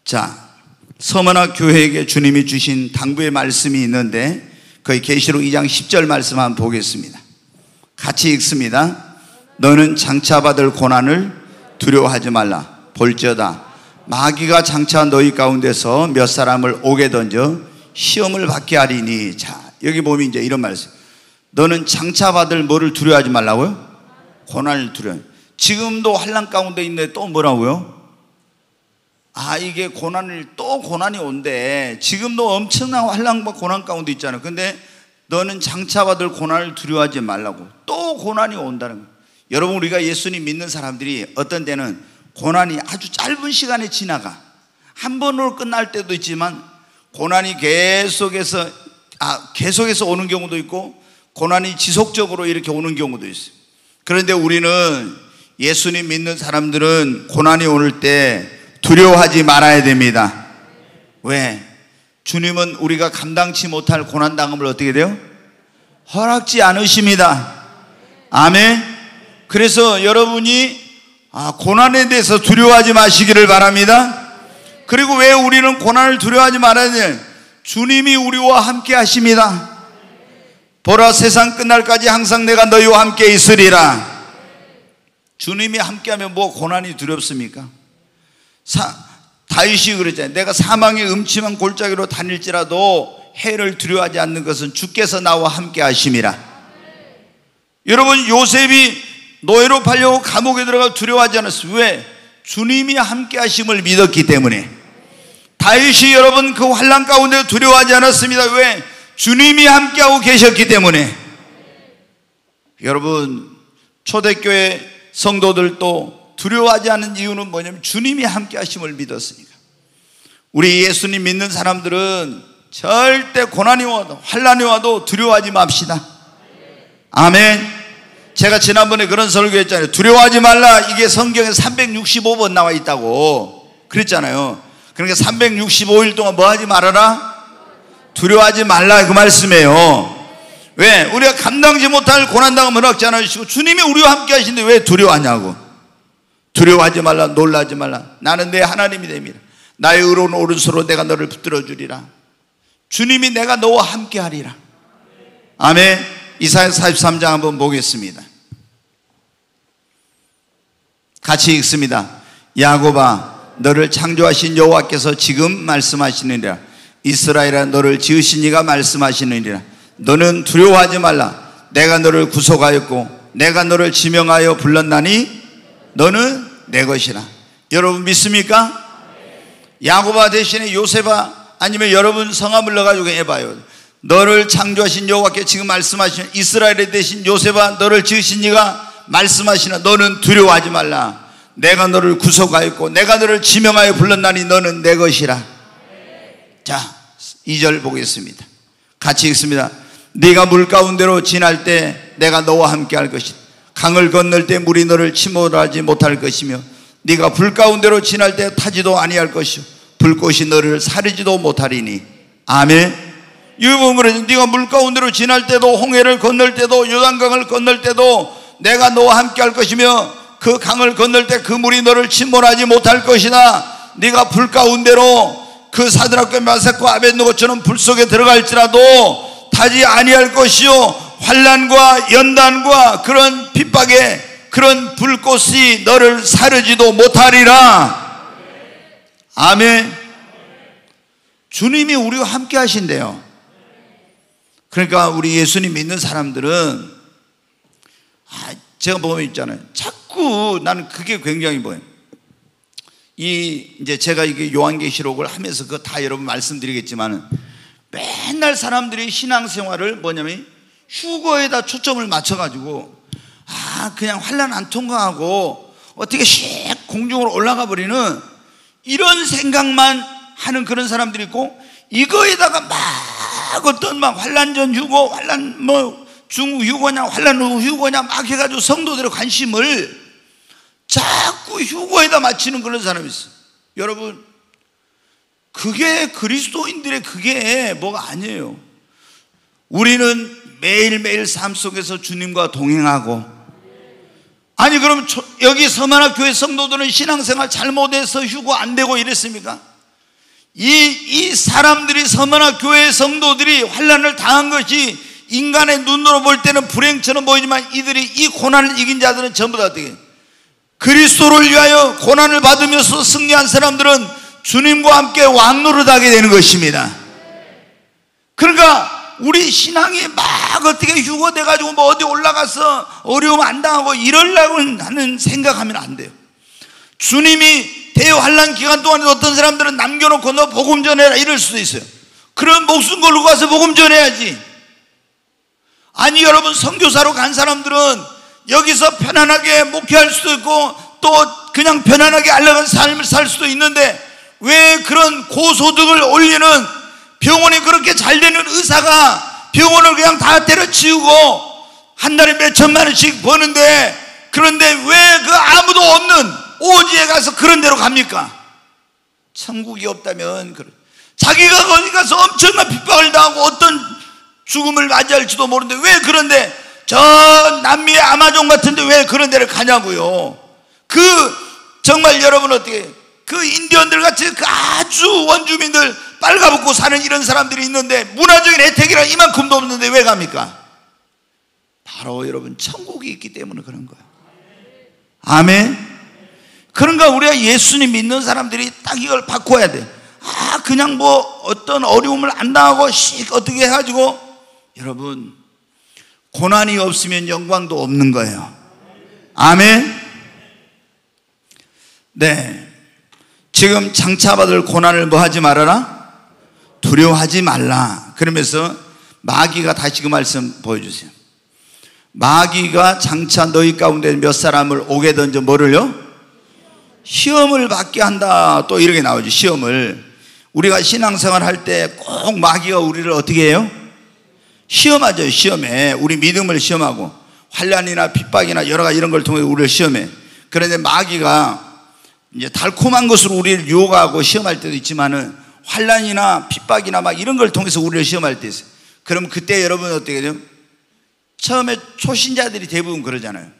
자, 서머나 교회에게 주님이 주신 당부의 말씀이 있는데, 거기 계시록 2장 10절 말씀 한번 보겠습니다. 같이 읽습니다. 너는 장차 받을 고난을 두려워하지 말라. 볼지어다. 마귀가 장차 너희 가운데서 몇 사람을 오게 던져 시험을 받게 하리니. 자, 여기 보면 이제 이런 말씀. 너는 장차 받을 뭐를 두려워하지 말라고요? 고난을 두려워. 지금도 환란 가운데 있는데 또 뭐라고요? 아 이게 고난을 또 고난이 온대. 지금도 엄청난 환란과 고난 가운데 있잖아. 근데 너는 장차 받을 고난을 두려워하지 말라고. 또 고난이 온다는 거예요. 여러분 우리가 예수님 믿는 사람들이 어떤 때는 고난이 아주 짧은 시간에 지나가. 한 번으로 끝날 때도 있지만 고난이 계속해서 아 계속해서 오는 경우도 있고 고난이 지속적으로 이렇게 오는 경우도 있어요. 그런데 우리는 예수님 믿는 사람들은 고난이 오를 때 두려워하지 말아야 됩니다. 왜? 주님은 우리가 감당치 못할 고난 당함을 어떻게 돼요? 허락지 않으십니다. 아멘. 그래서 여러분이 아, 고난에 대해서 두려워하지 마시기를 바랍니다. 그리고 왜 우리는 고난을 두려워하지 말아야 돼? 주님이 우리와 함께 하십니다. 보라 세상 끝날까지 항상 내가 너희와 함께 있으리라. 주님이 함께하면 뭐 고난이 두렵습니까? 사, 다윗이 그랬잖아요. 내가 사망의 음침한 골짜기로 다닐지라도 해를 두려워하지 않는 것은 주께서 나와 함께 하심이라. 여러분 요셉이 노예로 팔려고 감옥에 들어가 두려워하지 않았어요. 왜? 주님이 함께 하심을 믿었기 때문에. 다윗이 여러분 그 환란 가운데 두려워하지 않았습니다. 왜? 주님이 함께하고 계셨기 때문에. 여러분 초대교회 성도들도 두려워하지 않는 이유는 뭐냐면 주님이 함께 하심을 믿었으니까. 우리 예수님 믿는 사람들은 절대 고난이 와도 환란이 와도 두려워하지 맙시다. 아멘. 제가 지난번에 그런 설교했잖아요. 두려워하지 말라. 이게 성경에 365번 나와 있다고 그랬잖아요. 그러니까 365일 동안 뭐 하지 말아라? 두려워하지 말라 그 말씀이에요. 왜? 우리가 감당지 못할 고난당함을 허락지 않으시고 주님이 우리와 함께 하신데 왜 두려워하냐고. 두려워하지 말라, 놀라지 말라. 나는 내 하나님이 됩니다. 나의 의로운 오른손으로 내가 너를 붙들어 주리라. 주님이 내가 너와 함께 하리라. 아멘. 이사야 43장 한번 보겠습니다. 같이 읽습니다. 야고바 너를 창조하신 여호와께서 지금 말씀하시느니라. 이스라엘아 너를 지으신 이가 말씀하시느니라. 너는 두려워하지 말라. 내가 너를 구속하였고 내가 너를 지명하여 불렀나니 너는 내 것이라. 여러분 믿습니까? 야고바 대신에 요세바 아니면 여러분 성함을 넣어가지고 해봐요. 너를 창조하신 여호와께 지금 말씀하시는 이스라엘의 대신 요세바 너를 지으신 이가 말씀하시나 너는 두려워하지 말라. 내가 너를 구속하였고 내가 너를 지명하여 불렀나니 너는 내 것이라. 자, 2절 보겠습니다. 같이 읽습니다. 네가 물 가운데로 지날 때 내가 너와 함께 할 것이다. 강을 건널 때 물이 너를 침몰하지 못할 것이며 네가 불 가운데로 지날 때 타지도 아니할 것이요 불꽃이 너를 사르지도 못하리니 아멘. 유보물에 네가 물 가운데로 지날 때도 홍해를 건널 때도 요단강을 건널 때도 내가 너와 함께 할 것이며 그 강을 건널 때 그 물이 너를 침몰하지 못할 것이나 네가 불 가운데로 그 사드락과 마색과 아벤노고처럼 불 속에 들어갈지라도 타지 아니할 것이요 환란과 연단과 그런 핍박에 그런 불꽃이 너를 사르지도 못하리라. 아멘. 주님이 우리와 함께 하신대요. 그러니까 우리 예수님 믿는 사람들은 아, 제가 보면 있잖아요. 자꾸 나는 그게 굉장히 뭐예요. 이 이제 제가 이게 요한계시록을 하면서 그거 다 여러분 말씀드리겠지만은 맨날 사람들이 신앙생활을 뭐냐면 휴거에다 초점을 맞춰가지고 아 그냥 환란 안 통과하고 어떻게 씩 공중으로 올라가 버리는 이런 생각만 하는 그런 사람들이 있고 이거에다가 막 어떤 막 환란 전 휴거 환란 뭐 중후 휴거냐 환란 후 휴거냐 막 해가지고 성도들의 관심을 자꾸 휴거에다 맞추는 그런 사람이 있어 여러분 그게 그리스도인들의 그게 뭐가 아니에요. 우리는 매일매일 삶 속에서 주님과 동행하고 아니 그럼 여기 서만학 교회 성도들은 신앙생활 잘못해서 휴고 안 되고 이랬습니까? 이, 이 사람들이 서만학 교회 성도들이 환란을 당한 것이 인간의 눈으로 볼 때는 불행처럼 보이지만 이들이 이 고난을 이긴 자들은 전부 다 어떻게 그리스도를 위하여 고난을 받으면서 승리한 사람들은 주님과 함께 왕노릇하게 되는 것입니다. 그러니까 우리 신앙이 막 어떻게 휴거돼 가지고 뭐 어디 올라가서 어려움 안 당하고 이럴라고 하는 생각하면 안 돼요. 주님이 대환란 기간 동안에 어떤 사람들은 남겨놓고 너 복음 전해라 이럴 수도 있어요. 그런 목숨 걸고 가서 복음 전해야지. 아니 여러분 선교사로 간 사람들은 여기서 편안하게 목회할 수도 있고 또 그냥 편안하게 알려간 삶을 살 수도 있는데 왜 그런 고소득을 올리는 병원이 그렇게 잘 되는 의사가 병원을 그냥 다 때려치우고 한 달에 몇 천만 원씩 버는데 그런데 왜 그 아무도 없는 오지에 가서 그런 데로 갑니까? 천국이 없다면 자기가 거기 가서 엄청난 핍박을 당하고 어떤 죽음을 맞이할지도 모르는데 왜 그런데 저 남미의 아마존 같은데 왜 그런 데를 가냐고요. 그 정말 여러분 어떻게 그 인디언들 같이 그 아주 원주민들 빨가벗고 사는 이런 사람들이 있는데 문화적인 혜택이라 이만큼도 없는데 왜 갑니까? 바로 여러분 천국이 있기 때문에 그런 거예요. 아멘. 그런가 우리가 예수님 믿는 사람들이 딱 이걸 바꿔야 돼. 아 그냥 뭐 어떤 어려움을 안 당하고 씩 어떻게 해가지고 여러분 고난이 없으면 영광도 없는 거예요. 아멘. 네. 지금 장차받을 고난을 뭐 하지 말아라? 두려워하지 말라. 그러면서 마귀가 다시 그 말씀 보여주세요. 마귀가 장차 너희 가운데 몇 사람을 오게 던져 뭐를요? 시험을 받게 한다. 또 이렇게 나오죠. 시험을. 우리가 신앙생활 할 때 꼭 마귀가 우리를 어떻게 해요? 시험하죠. 시험에. 우리 믿음을 시험하고 환란이나 핍박이나 여러 가지 이런 걸 통해 우리를 시험해. 그런데 마귀가 이제 달콤한 것으로 우리를 유혹하고 시험할 때도 있지만은 환란이나 핍박이나 막 이런 걸 통해서 우리를 시험할 때 있어요. 그럼 그때 여러분 어떻게 돼요? 처음에 초신자들이 대부분 그러잖아요.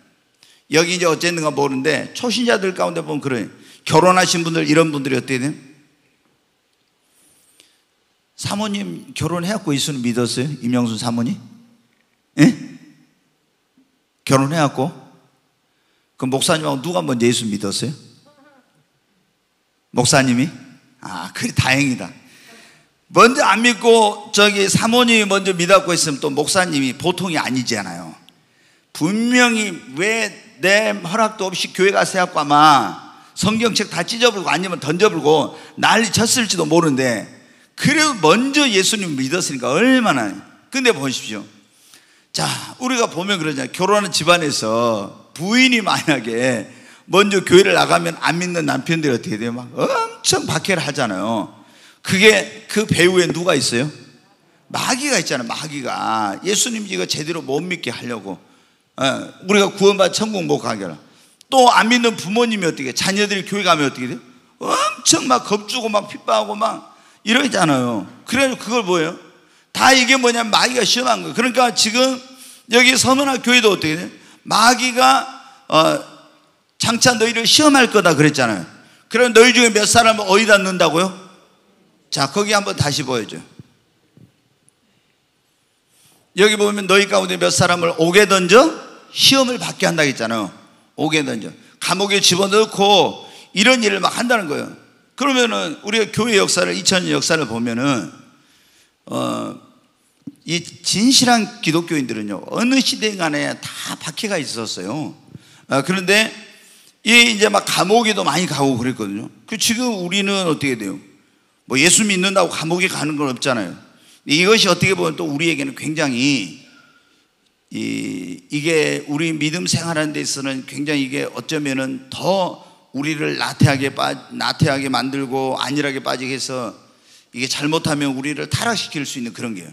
여기 이제 어쨌는가 모르는데 초신자들 가운데 보면 그래요. 결혼하신 분들 이런 분들이 어떻게 돼요? 사모님 결혼해갖고 예수는 믿었어요? 임영순 사모님? 예? 결혼해갖고? 그 목사님하고 누가 먼저 예수 믿었어요? 목사님이? 아, 그래 다행이다. 먼저 안 믿고 저기 사모님이 먼저 믿었고 있으면 또 목사님이 보통이 아니잖아요. 분명히 왜 내 허락도 없이 교회 가서 해갖고 아마 성경책 다 찢어버리고 아니면 던져버리고 난리 쳤을지도 모르는데 그래도 먼저 예수님 믿었으니까 얼마나 근데 보십시오. 자, 우리가 보면 그러잖아요. 결혼하는 집안에서 부인이 만약에 먼저 교회를 나가면 안 믿는 남편들이 어떻게 돼요? 막 엄청 박해를 하잖아요. 그게 그 배후에 누가 있어요? 마귀가 있잖아요. 마귀가 예수님 이거 제대로 못 믿게 하려고 어, 우리가 구원받아 천국 못 가게 하라. 또 안 믿는 부모님이 어떻게 자녀들이 교회 가면 어떻게 돼요? 엄청 막 겁주고 막 핍박하고 막 이러잖아요. 그래서 그걸 뭐예요? 다 이게 뭐냐면 마귀가 시험한 거예요. 그러니까 지금 여기 서문화 교회도 어떻게 돼요? 마귀가 어, 장차 너희를 시험할 거다 그랬잖아요. 그럼 너희 중에 몇 사람을 어디다 넣는다고요? 자, 거기 한번 다시 보여줘. 여기 보면 너희 가운데 몇 사람을 오게 던져 시험을 받게 한다 했잖아요. 오게 던져. 감옥에 집어넣고 이런 일을 막 한다는 거예요. 그러면은 우리가 교회 역사를 2000년 역사를 보면은 어, 이 진실한 기독교인들은요 어느 시대 간에 다 박해가 있었어요. 어, 그런데 이 이제 막 감옥에도 많이 가고 그랬거든요. 그 지금 우리는 어떻게 돼요? 뭐 예수 믿는다고 감옥에 가는 건 없잖아요. 이것이 어떻게 보면 또 우리에게는 굉장히 이, 이게 우리 믿음 생활하는 데 있어서는 굉장히 이게 어쩌면은 더 우리를 나태하게 빠, 나태하게 만들고 안일하게 빠지게 해서 이게 잘못하면 우리를 타락시킬 수 있는 그런 게요.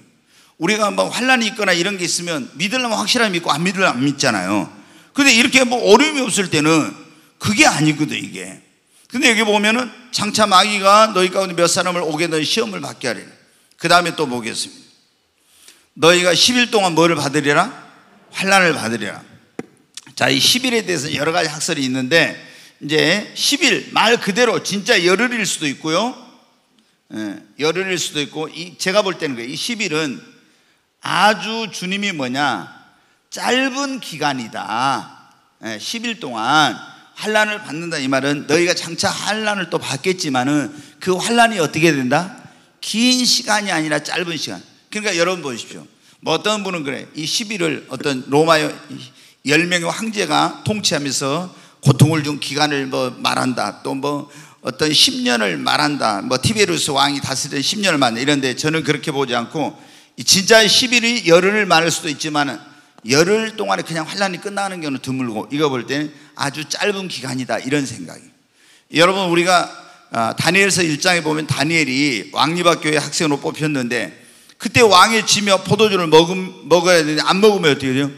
우리가 뭐 환란이 있거나 이런 게 있으면 믿으려면 확실하게 믿고 안 믿으려면 안 믿잖아요. 근데 이렇게 뭐 어려움이 없을 때는 그게 아니거든 이게. 근데 여기 보면은 장차 마귀가 너희 가운데 몇 사람을 오게 너희 시험을 받게 하리라. 그 다음에 또 보겠습니다. 너희가 10일 동안 뭐를 받으리라? 환란을 받으리라. 자, 이 10일에 대해서 여러 가지 학설이 있는데 이제 10일 말 그대로 진짜 열흘일 수도 있고요. 예, 열흘일 수도 있고 이 제가 볼 때는 그래요. 이 10일은 아주 주님이 뭐냐? 짧은 기간이다. 예, 10일 동안 환란을 받는다 이 말은 너희가 장차 환란을 또 받겠지만은 그 환란이 어떻게 된다? 긴 시간이 아니라 짧은 시간. 그러니까 여러분 보십시오. 뭐 어떤 분은 그래. 이 10일을 어떤 로마 10명의 황제가 통치하면서 고통을 준 기간을 뭐 말한다. 또 뭐 어떤 10년을 말한다. 뭐 티베루스 왕이 다스리던 10년을 말한다. 이런데 저는 그렇게 보지 않고 진짜 10일이 열흘을 말할 수도 있지만 열흘 동안에 그냥 환란이 끝나는 경우는 드물고 이거 볼 때는 아주 짧은 기간이다 이런 생각이. 여러분 우리가 아, 다니엘서 1장에 보면 다니엘이 왕리박교회 학생으로 뽑혔는데 그때 왕이 지며 포도주를 먹음, 먹어야 되는데 안 먹으면 어떻게 돼요?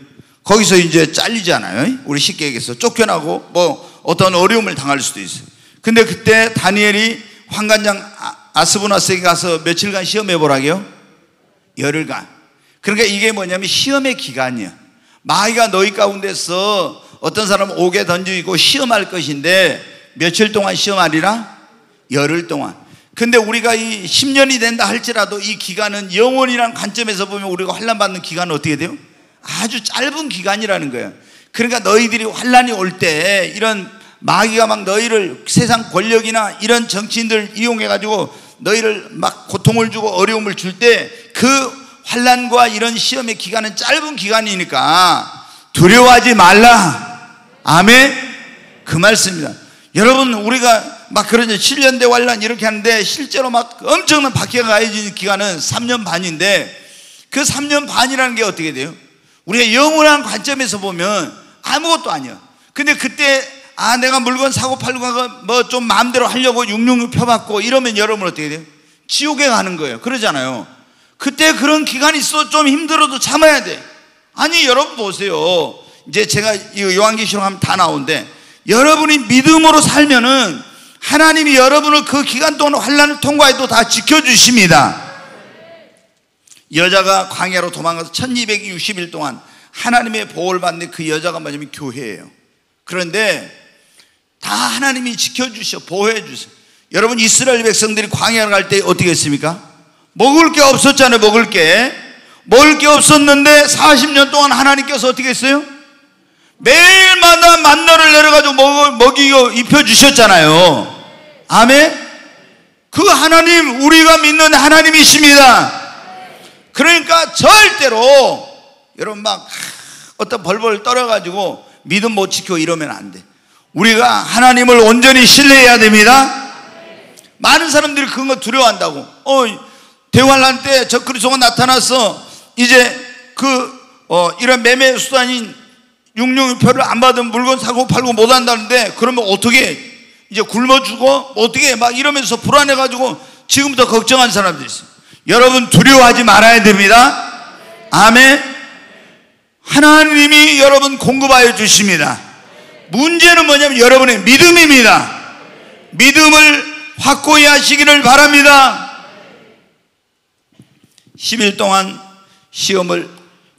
거기서 이제 잘리잖아요. 우리 쉽게 얘기해서 쫓겨나고 뭐 어떤 어려움을 당할 수도 있어요. 근데 그때 다니엘이 환관장 아, 아스보나스에 가서 며칠간 시험해 보라게요. 열흘간. 그러니까 이게 뭐냐면 시험의 기간이야. 마귀가 너희 가운데서 어떤 사람 옥에 던지고 시험할 것인데 며칠 동안 시험하리라? 열흘 동안. 근데 우리가 이 10년이 된다 할지라도 이 기간은 영원이란 관점에서 보면 우리가 환란 받는 기간은 어떻게 돼요? 아주 짧은 기간이라는 거예요. 그러니까 너희들이 환란이 올 때 이런 마귀가 막 너희를 세상 권력이나 이런 정치인들 이용해 가지고 너희를 막 고통을 주고 어려움을 줄 때 그 환란과 이런 시험의 기간은 짧은 기간이니까 두려워하지 말라. 아멘. 그 말씀입니다. 여러분 우리가 막 그런 7년 대 환란 이렇게 하는데 실제로 막 엄청난 박해가 가해진 기간은 3년 반인데 그 3년 반이라는 게 어떻게 돼요? 우리가 영원한 관점에서 보면 아무것도 아니야. 근데 그때 아 내가 물건 사고 팔고 뭐 좀 마음대로 하려고 666 펴받고 이러면 여러분 어떻게 돼요? 지옥에 가는 거예요. 그러잖아요. 그때 그런 기간이 있어 좀 힘들어도 참아야 돼. 아니 여러분 보세요. 이제 제가 이 요한계시록 하면 다 나오는데 여러분이 믿음으로 살면은 하나님이 여러분을 그 기간 동안 환란을 통과해도 다 지켜주십니다. 여자가 광야로 도망가서 1260일 동안 하나님의 보호를 받는 그 여자가 뭐냐면 교회예요. 그런데 다 하나님이 지켜주셔, 보호해주세요. 여러분, 이스라엘 백성들이 광야를 갈 때 어떻게 했습니까? 먹을 게 없었잖아요, 먹을 게. 먹을 게 없었는데 40년 동안 하나님께서 어떻게 했어요? 매일마다 만나를 내려가지고 먹이고 입혀주셨잖아요. 아멘? 그 하나님, 우리가 믿는 하나님이십니다. 그러니까 절대로 여러분 막 어떤 벌벌 떨어가지고 믿음 못 지켜 이러면 안 돼. 우리가 하나님을 온전히 신뢰해야 됩니다. 많은 사람들이 그런 거 두려워한다고. 어, 대환란 때 저 그리스도가 나타나서 이제 그 어, 이런 매매 수단인 육룡표를 안 받은 물건 사고 팔고 못 한다는데 그러면 어떻게 이제 굶어 죽어 어떻게 막 이러면서 불안해 가지고 지금부터 걱정한 사람들이 있어요. 여러분 두려워하지 말아야 됩니다. 아멘. 하나님이 여러분 공급하여 주십니다. 문제는 뭐냐면 여러분의 믿음입니다. 믿음을 확고히 하시기를 바랍니다. 10일 동안 시험을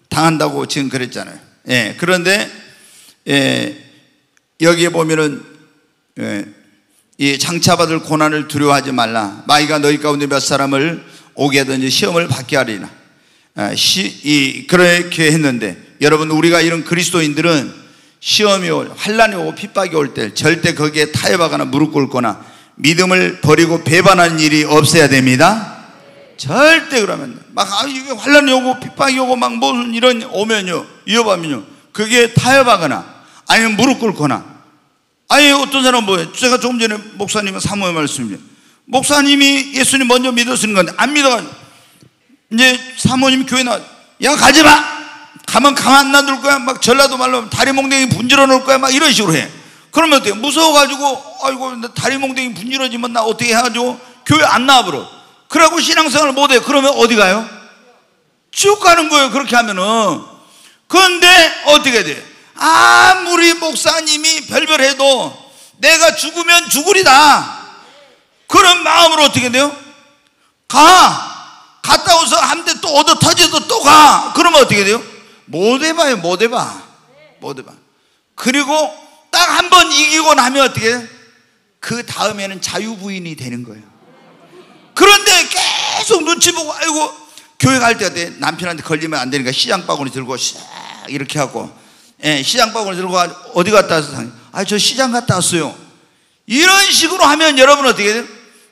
당한다고 지금 그랬잖아요. 예, 그런데 예, 여기에 보면은 예, 이 장차받을 고난을 두려워하지 말라. 마이가 너희 가운데 몇 사람을 오게 하든지 시험을 받게 하리나. 아, 그렇게 했는데 여러분 우리가 이런 그리스도인들은 시험이 올, 환란이 오고 핍박이 올 때 절대 거기에 타협하거나 무릎 꿇거나 믿음을 버리고 배반하는 일이 없어야 됩니다. 절대 그러면 막 아, 이게 환란이 오고 핍박이 오고 막 무슨 이런 오면요 위협하면요 그게 타협하거나 아니면 무릎 꿇거나 아니 어떤 사람은 뭐예요? 제가 조금 전에 목사님은 사모의 말씀이에요. 목사님이 예수님 먼저 믿었는 건데 안 믿어가지고. 이제 사모님 교회 나와. 야 가지 마! 가면 가만 놔둘 거야. 막 전라도 말로 다리 몽댕이 분질러 놓을 거야. 막 이런 식으로 해. 그러면 어때요? 무서워가지고 아이고 다리 몽댕이 분질러지면 나 어떻게 해가지고 교회 안 나와버려 그러고 신앙생활을 못해. 그러면 어디 가요? 쭉 가는 거예요 그렇게 하면은. 그런데 어떻게 돼? 아무리 목사님이 별별해도 내가 죽으면 죽으리다 그런 마음으로 어떻게 돼요? 가. 갔다 와서 한 대 또 얻어 터져도 또 가. 그러면 어떻게 돼요? 못 해봐요, 못 해봐. 못 해봐. 그리고 딱 한 번 이기고 나면 어떻게 돼요? 그 다음에는 자유부인이 되는 거예요. 그런데 계속 눈치 보고, 아이고, 교회 갈때때 남편한테 걸리면 안 되니까 시장 바구니 들고 샥 이렇게 하고, 예, 시장 바구니 들고 어디 갔다 왔어? 아, 저 시장 갔다 왔어요. 이런 식으로 하면 여러분 어떻게 돼요?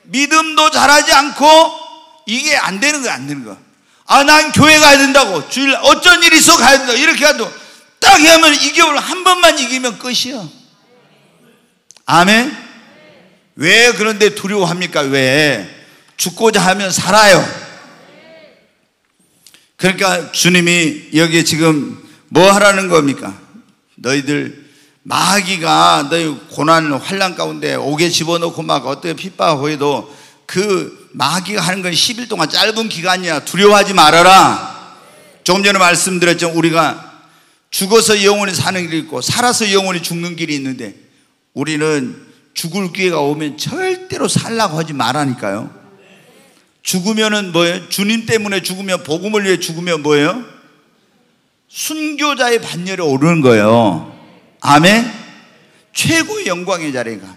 믿음도 잘하지 않고 이게 안 되는 거야, 안 되는 거야. 아, 난 교회 가야 된다고. 주일 어쩐 일이 있어 가야 된다. 이렇게 해도 딱 하면 이 겨울 한 번만 이기면 끝이야. 아멘? 왜 그런데 두려워합니까? 왜? 죽고자 하면 살아요. 그러니까 주님이 여기 지금 뭐 하라는 겁니까? 너희들 마귀가 너희 고난 환란 가운데 옥에 집어넣고 막 어떻게 핍박하고 해도 그 마귀가 하는 건 10일 동안 짧은 기간이야. 두려워하지 말아라. 조금 전에 말씀드렸죠. 우리가 죽어서 영원히 사는 길이 있고 살아서 영원히 죽는 길이 있는데 우리는 죽을 기회가 오면 절대로 살라고 하지 말라니까요. 죽으면은 뭐예요? 주님 때문에 죽으면 복음을 위해 죽으면 뭐예요? 순교자의 반열에 오르는 거예요. 아멘. 최고의 영광의 자리가.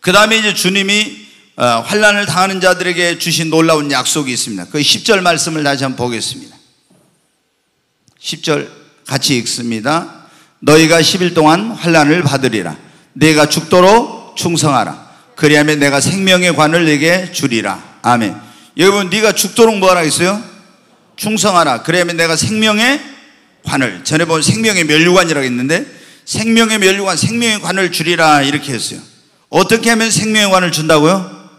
그 다음에 이제 주님이 어, 환란을 당하는 자들에게 주신 놀라운 약속이 있습니다. 그 10절 말씀을 다시 한번 보겠습니다. 10절 같이 읽습니다. 너희가 10일 동안 환란을 받으리라. 내가 죽도록 충성하라. 그리하면 내가 생명의 관을 내게 주리라. 아멘. 여러분, 네가 죽도록 뭐 하라 했어요? 충성하라. 그러면 내가 생명의 관을 전에 본 생명의 면류관이라고 했는데 생명의 면류관, 생명의 관을 주리라 이렇게 했어요. 어떻게 하면 생명의 관을 준다고요?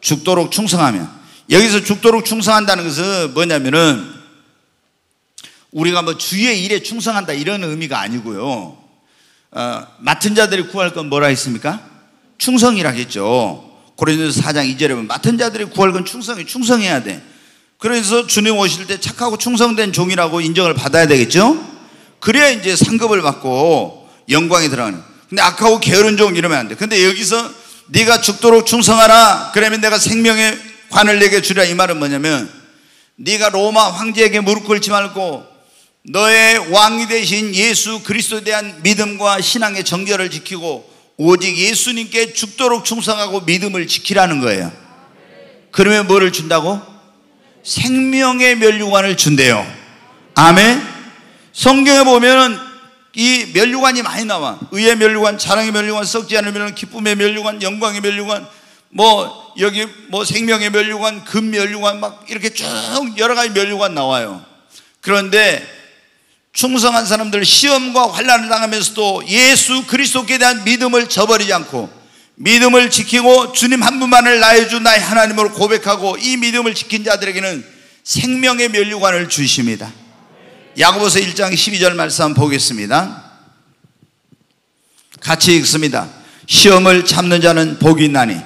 죽도록 충성하면. 여기서 죽도록 충성한다는 것은 뭐냐면은 우리가 뭐 주의 일에 충성한다 이런 의미가 아니고요. 어, 맡은 자들이 구할 건 뭐라 했습니까? 충성이라겠죠. 고린도서 4장 2절에 보면 맡은 자들이 구할 건 충성이 충성해야 돼. 그래서 주님 오실 때 착하고 충성된 종이라고 인정을 받아야 되겠죠? 그래야 이제 상급을 받고 영광에 들어가는. 근데 악하고 게으른 종 이러면 안 돼. 근데 여기서 네가 죽도록 충성하라. 그러면 내가 생명의 관을 내게 주리라 이 말은 뭐냐면 네가 로마 황제에게 무릎 꿇지 말고 너의 왕이 되신 예수 그리스도에 대한 믿음과 신앙의 정결을 지키고 오직 예수님께 죽도록 충성하고 믿음을 지키라는 거예요. 그러면 뭐를 준다고? 생명의 멸류관을 준대요. 아멘. 성경에 보면은 이 멸류관이 많이 나와. 의의 멸류관, 자랑의 멸류관, 썩지 멸류관, 기쁨의 멸류관, 영광의 멸류관, 뭐 여기 뭐 생명의 멸류관, 금 멸류관 막 이렇게 쭉 여러 가지 멸류관 나와요. 그런데 충성한 사람들 시험과 환란을 당하면서도 예수 그리스도께 대한 믿음을 저버리지 않고 믿음을 지키고 주님 한 분만을 나의 주 나의 하나님으로 고백하고 이 믿음을 지킨 자들에게는 생명의 면류관을 주십니다. 야고보서 1장 12절 말씀 보겠습니다. 같이 읽습니다. 시험을 참는 자는 복이 있나니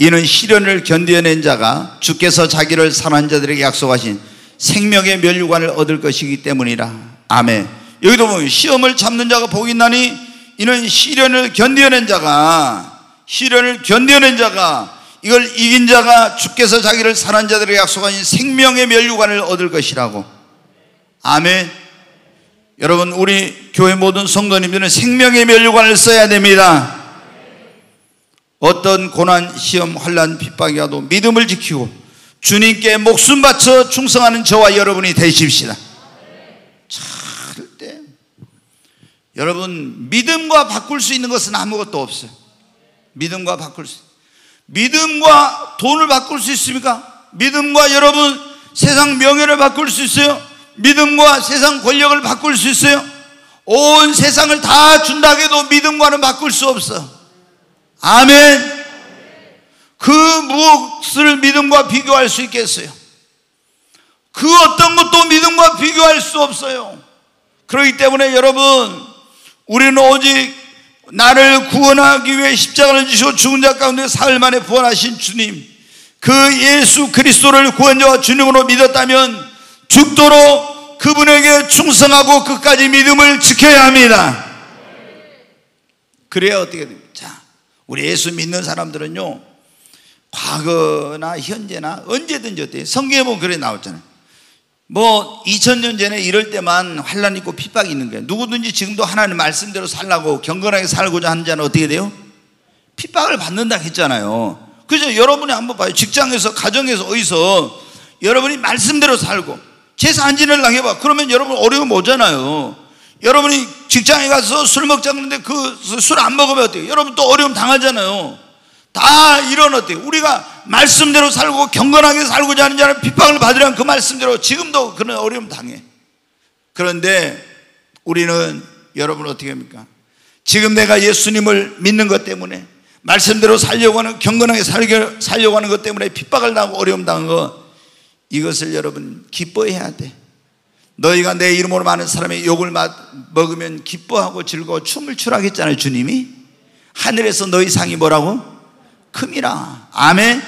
이는 시련을 견뎌낸 자가 주께서 자기를 사랑한 자들에게 약속하신 생명의 면류관을 얻을 것이기 때문이라. 아멘. 여기도 보면 시험을 참는 자가 복이 있나니 이는 시련을 견뎌낸 자가 시련을 견뎌낸 자가 이걸 이긴 자가 주께서 자기를 사는 자들에게 약속하신 생명의 멸류관을 얻을 것이라고. 아멘. 여러분 우리 교회 모든 성도님들은 생명의 멸류관을 써야 됩니다. 어떤 고난, 시험, 환란, 핍박이 와도 믿음을 지키고 주님께 목숨 바쳐 충성하는 저와 여러분이 되십시다. 절대 여러분 믿음과 바꿀 수 있는 것은 아무것도 없어요. 믿음과 바꿀 수 믿음과 돈을 바꿀 수 있습니까? 믿음과 여러분 세상 명예를 바꿀 수 있어요? 믿음과 세상 권력을 바꿀 수 있어요? 온 세상을 다 준다 해도 믿음과는 바꿀 수 없어. 아멘. 그 무엇을 믿음과 비교할 수 있겠어요? 그 어떤 것도 믿음과 비교할 수 없어요. 그렇기 때문에 여러분, 우리는 오직 나를 구원하기 위해 십자가를 지시고 죽은 자 가운데 사흘 만에 부활하신 주님 그 예수 그리스도를 구원자와 주님으로 믿었다면 죽도록 그분에게 충성하고 끝까지 믿음을 지켜야 합니다 그래야 어떻게 됩니까? 자, 우리 예수 믿는 사람들은요 과거나 현재나 언제든지 어때요? 성경에 보면 그래 나왔잖아요 뭐 2000년 전에 이럴 때만 환란 있고 핍박이 있는 거예요. 누구든지 지금도 하나님 말씀대로 살라고 경건하게 살고자 하는 자는 어떻게 돼요? 핍박을 받는다 했잖아요. 그죠? 여러분이 한번 봐요. 직장에서 가정에서 어디서 여러분이 말씀대로 살고 제사 안 지내려고 해봐. 그러면 여러분 어려움 오잖아요. 여러분이 직장에 가서 술 먹자는데 그 술 안 먹으면 어때요? 여러분 또 어려움 당하잖아요. 다 이런 어때요? 우리가 말씀대로 살고 경건하게 살고자 하는 자는 핍박을 받으려면 그 말씀대로 지금도 그런 어려움 당해. 그런데 우리는 여러분 어떻게 합니까? 지금 내가 예수님을 믿는 것 때문에 말씀대로 살려고 하는 경건하게 살려, 살려고 하는 것 때문에 핍박을 당하고 어려움 당한 거 이것을 여러분 기뻐해야 돼. 너희가 내 이름으로 많은 사람의 욕을 먹으면 기뻐하고 즐거워 춤을 추라겠잖아요 주님이 하늘에서 너희 상이 뭐라고? 큼이라. 아멘.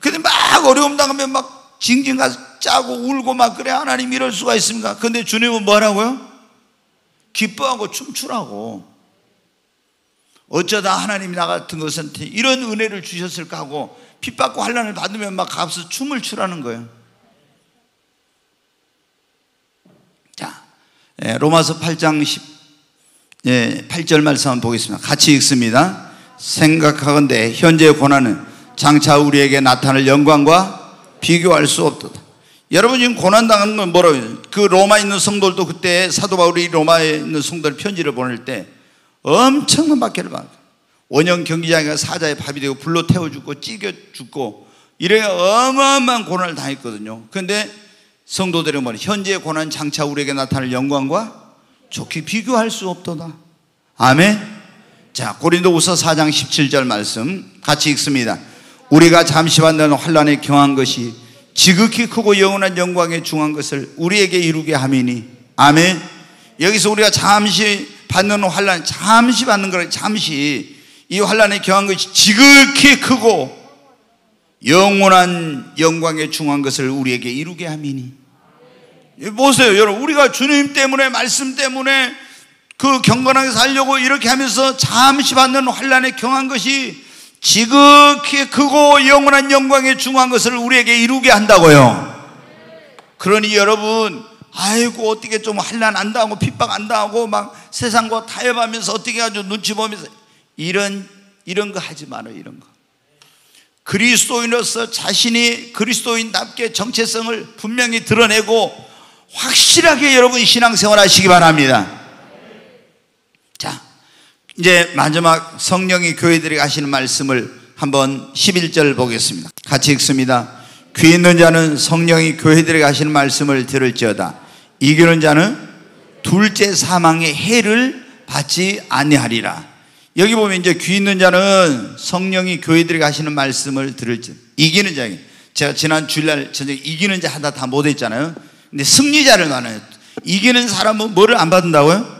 근데 막 어려움 당하면 막 징징 가서 짜고 울고 막 그래 하나님 이럴 수가 있습니까? 근데 주님은 뭐라고요? 기뻐하고 춤추라고. 어쩌다 하나님이 나 같은 것은 이런 은혜를 주셨을까 하고 핍받고 환란을 받으면 막 가서 춤을 추라는 거예요. 자, 예, 로마서 8장 10, 예, 8절 말씀 한번 보겠습니다. 같이 읽습니다. 생각하건대 현재의 고난은 장차 우리에게 나타날 영광과 비교할 수 없도다. 여러분 지금 고난 당하는 건 뭐라고 그 로마에 있는 성도들도 그때 사도 바울이 로마에 있는 성도들 편지를 보낼 때 엄청난 박해를 받아. 원형 경기장에 사자의 밥이 되고 불로 태워 죽고 찢겨 죽고 이래 어마어마한 고난을 당했거든요. 그런데 성도들은 뭐냐? 현재의 고난 장차 우리에게 나타날 영광과 좋게 비교할 수 없도다. 아멘. 자, 고린도후서 4장 17절 말씀 같이 읽습니다. 우리가 잠시 받는 환란에 경한 것이 지극히 크고 영원한 영광에 중한 것을 우리에게 이루게 함이니 아멘. 여기서 우리가 잠시 받는 환란 잠시 받는 거라 잠시 이 환란에 경한 것이 지극히 크고 영원한 영광에 중한 것을 우리에게 이루게 함이니 보세요 여러분 우리가 주님 때문에 말씀 때문에 그 경건하게 살려고 이렇게 하면서 잠시 받는 환란에 경한 것이 지극히 크고 영원한 영광에 중한 것을 우리에게 이루게 한다고요. 그러니 여러분, 아이고 어떻게 좀 환란 안 당하고 핍박 안 당하고 막 세상과 타협하면서 어떻게 아주 눈치 보면서 이런 이런 거 하지 말아요. 이런 거. 그리스도인으로서 자신이 그리스도인답게 정체성을 분명히 드러내고 확실하게 여러분 신앙생활 하시기 바랍니다. 자, 이제 마지막 성령이 교회들에게 하시는 말씀을 한번 11절 보겠습니다. 같이 읽습니다. 귀 있는 자는 성령이 교회들에게 하시는 말씀을 들을지어다. 이기는 자는 둘째 사망의 해를 받지 아니하리라. 여기 보면 이제 귀 있는 자는 성령이 교회들에게 하시는 말씀을 들을지 이기는 자 제가 지난 주일날 저녁 이기는 자 하다 다 못했잖아요. 근데 승리자를 말해요. 이기는 사람은 뭐를 안 받는다고요?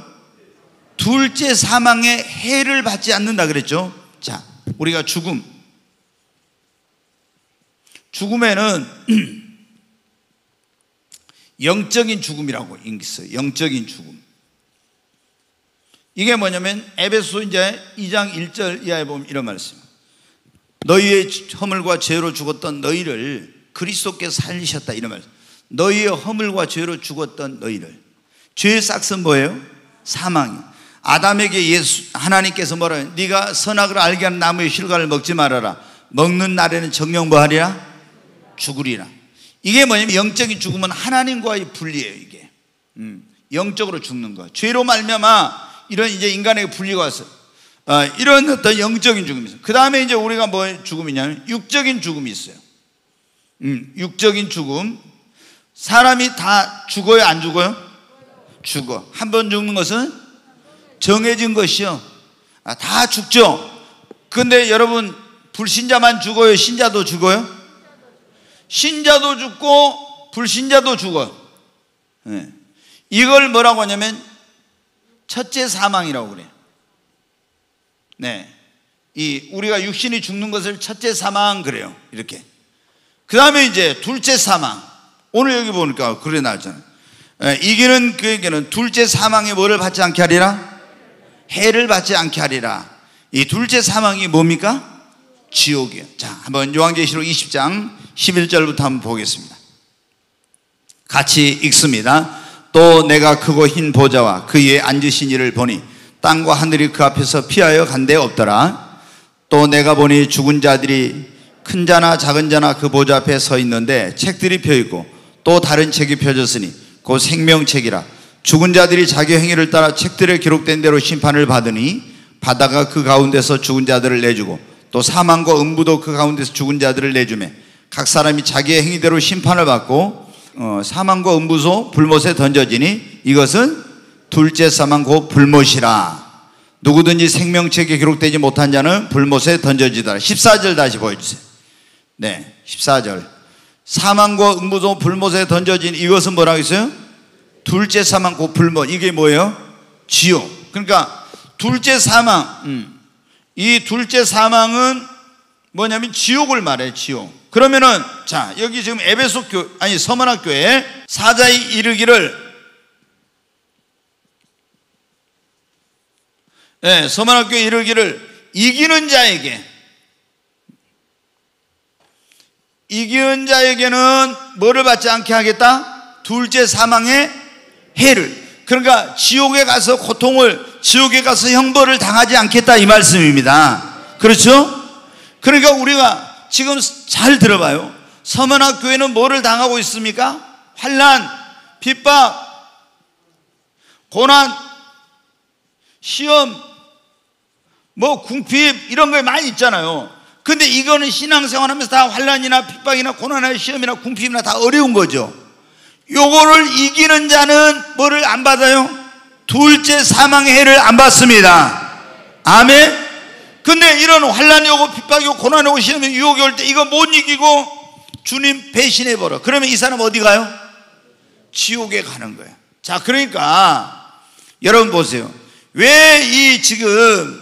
둘째 사망의 해를 받지 않는다 그랬죠. 자, 우리가 죽음. 죽음에는 영적인 죽음이라고 있어요. 영적인 죽음. 이게 뭐냐면 에베소 이제 2장 1절 이하에 보면 이런 말씀. 너희의 허물과 죄로 죽었던 너희를 그리스도께서 살리셨다 이런 말씀. 너희의 허물과 죄로 죽었던 너희를 죄의 싹은 뭐예요? 사망이. 아담에게 예수 하나님께서 뭐라 네가 선악을 알게 하는 나무의 실과를 먹지 말아라. 먹는 날에는 정령 뭐하리라? 죽으리라. 이게 뭐냐면 영적인 죽음은 하나님과의 분리예요. 이게 음, 영적으로 죽는 거. 죄로 말미암아 이런 이제 인간에게 분리가 왔어. 어, 이런 어떤 영적인 죽음이 있어요. 그 다음에 이제 우리가 뭐 죽음이냐면 육적인 죽음이 있어요. 음, 육적인 죽음. 사람이 다 죽어요, 안 죽어요? 죽어. 한 번 죽는 것은 정해진 것이요. 아, 다 죽죠. 근데 여러분, 불신자만 죽어요? 신자도 죽어요? 신자도 죽고, 불신자도 죽어요. 네. 이걸 뭐라고 하냐면, 첫째 사망이라고 그래요. 네. 이, 우리가 육신이 죽는 것을 첫째 사망 그래요. 이렇게. 그 다음에 이제 둘째 사망. 오늘 여기 보니까 그래 나왔잖아요. 예, 이기는 그에게는 둘째 사망에 뭐를 받지 않게 하리라? 해를 받지 않게 하리라. 이 둘째 사망이 뭡니까? 지옥이에요. 자, 한번 요한계시록 20장 11절부터 한번 보겠습니다. 같이 읽습니다. 또 내가 크고 흰 보좌와 그 위에 앉으신 이를 보니 땅과 하늘이 그 앞에서 피하여 간데 없더라. 또 내가 보니 죽은 자들이 큰 자나 작은 자나 그 보좌 앞에 서 있는데 책들이 펴 있고 또 다른 책이 펴졌으니 곧 생명책이라 죽은 자들이 자기 행위를 따라 책들에 기록된 대로 심판을 받으니 바다가 그 가운데서 죽은 자들을 내주고 또 사망과 음부도 그 가운데서 죽은 자들을 내주매 각 사람이 자기의 행위대로 심판을 받고 어, 사망과 음부소 불못에 던져지니 이것은 둘째 사망 곧 불못이라. 누구든지 생명책에 기록되지 못한 자는 불못에 던져지더라. 14절 다시 보여주세요. 네 14절. 사망과 음부소 불못에 던져진 이것은 뭐라고 했어요? 둘째 사망 곧 불못 이게 뭐예요? 지옥 그러니까 둘째 사망 음. 이 둘째 사망은 뭐냐면 지옥을 말해 지옥. 그러면은 자 여기 지금 에베소 교 아니 서문학교에 사자의 이르기를 예, 서문학교에 이르기를 이기는 자에게 이기는 자에게는 뭐를 받지 않게 하겠다? 둘째 사망의 해를. 그러니까 지옥에 가서 고통을, 지옥에 가서 형벌을 당하지 않겠다 이 말씀입니다. 그렇죠? 그러니까 우리가 지금 잘 들어봐요. 서문학 교회는 뭐를 당하고 있습니까? 환란, 핍박, 고난, 시험, 뭐 궁핍 이런 거 많이 있잖아요. 근데 이거는 신앙생활 하면서 다 환란이나 핍박이나 고난이나 시험이나 궁핍이나 다 어려운 거죠. 요거를 이기는 자는 뭐를 안 받아요? 둘째 사망의 해를 안 받습니다. 아멘. 근데 이런 환란이 오고 핍박이 오고 고난이 오고 시험이 유혹이 올 때 이거 못 이기고 주님 배신해 버려. 그러면 이 사람 어디 가요? 지옥에 가는 거예요. 자, 그러니까 여러분 보세요. 왜 이 지금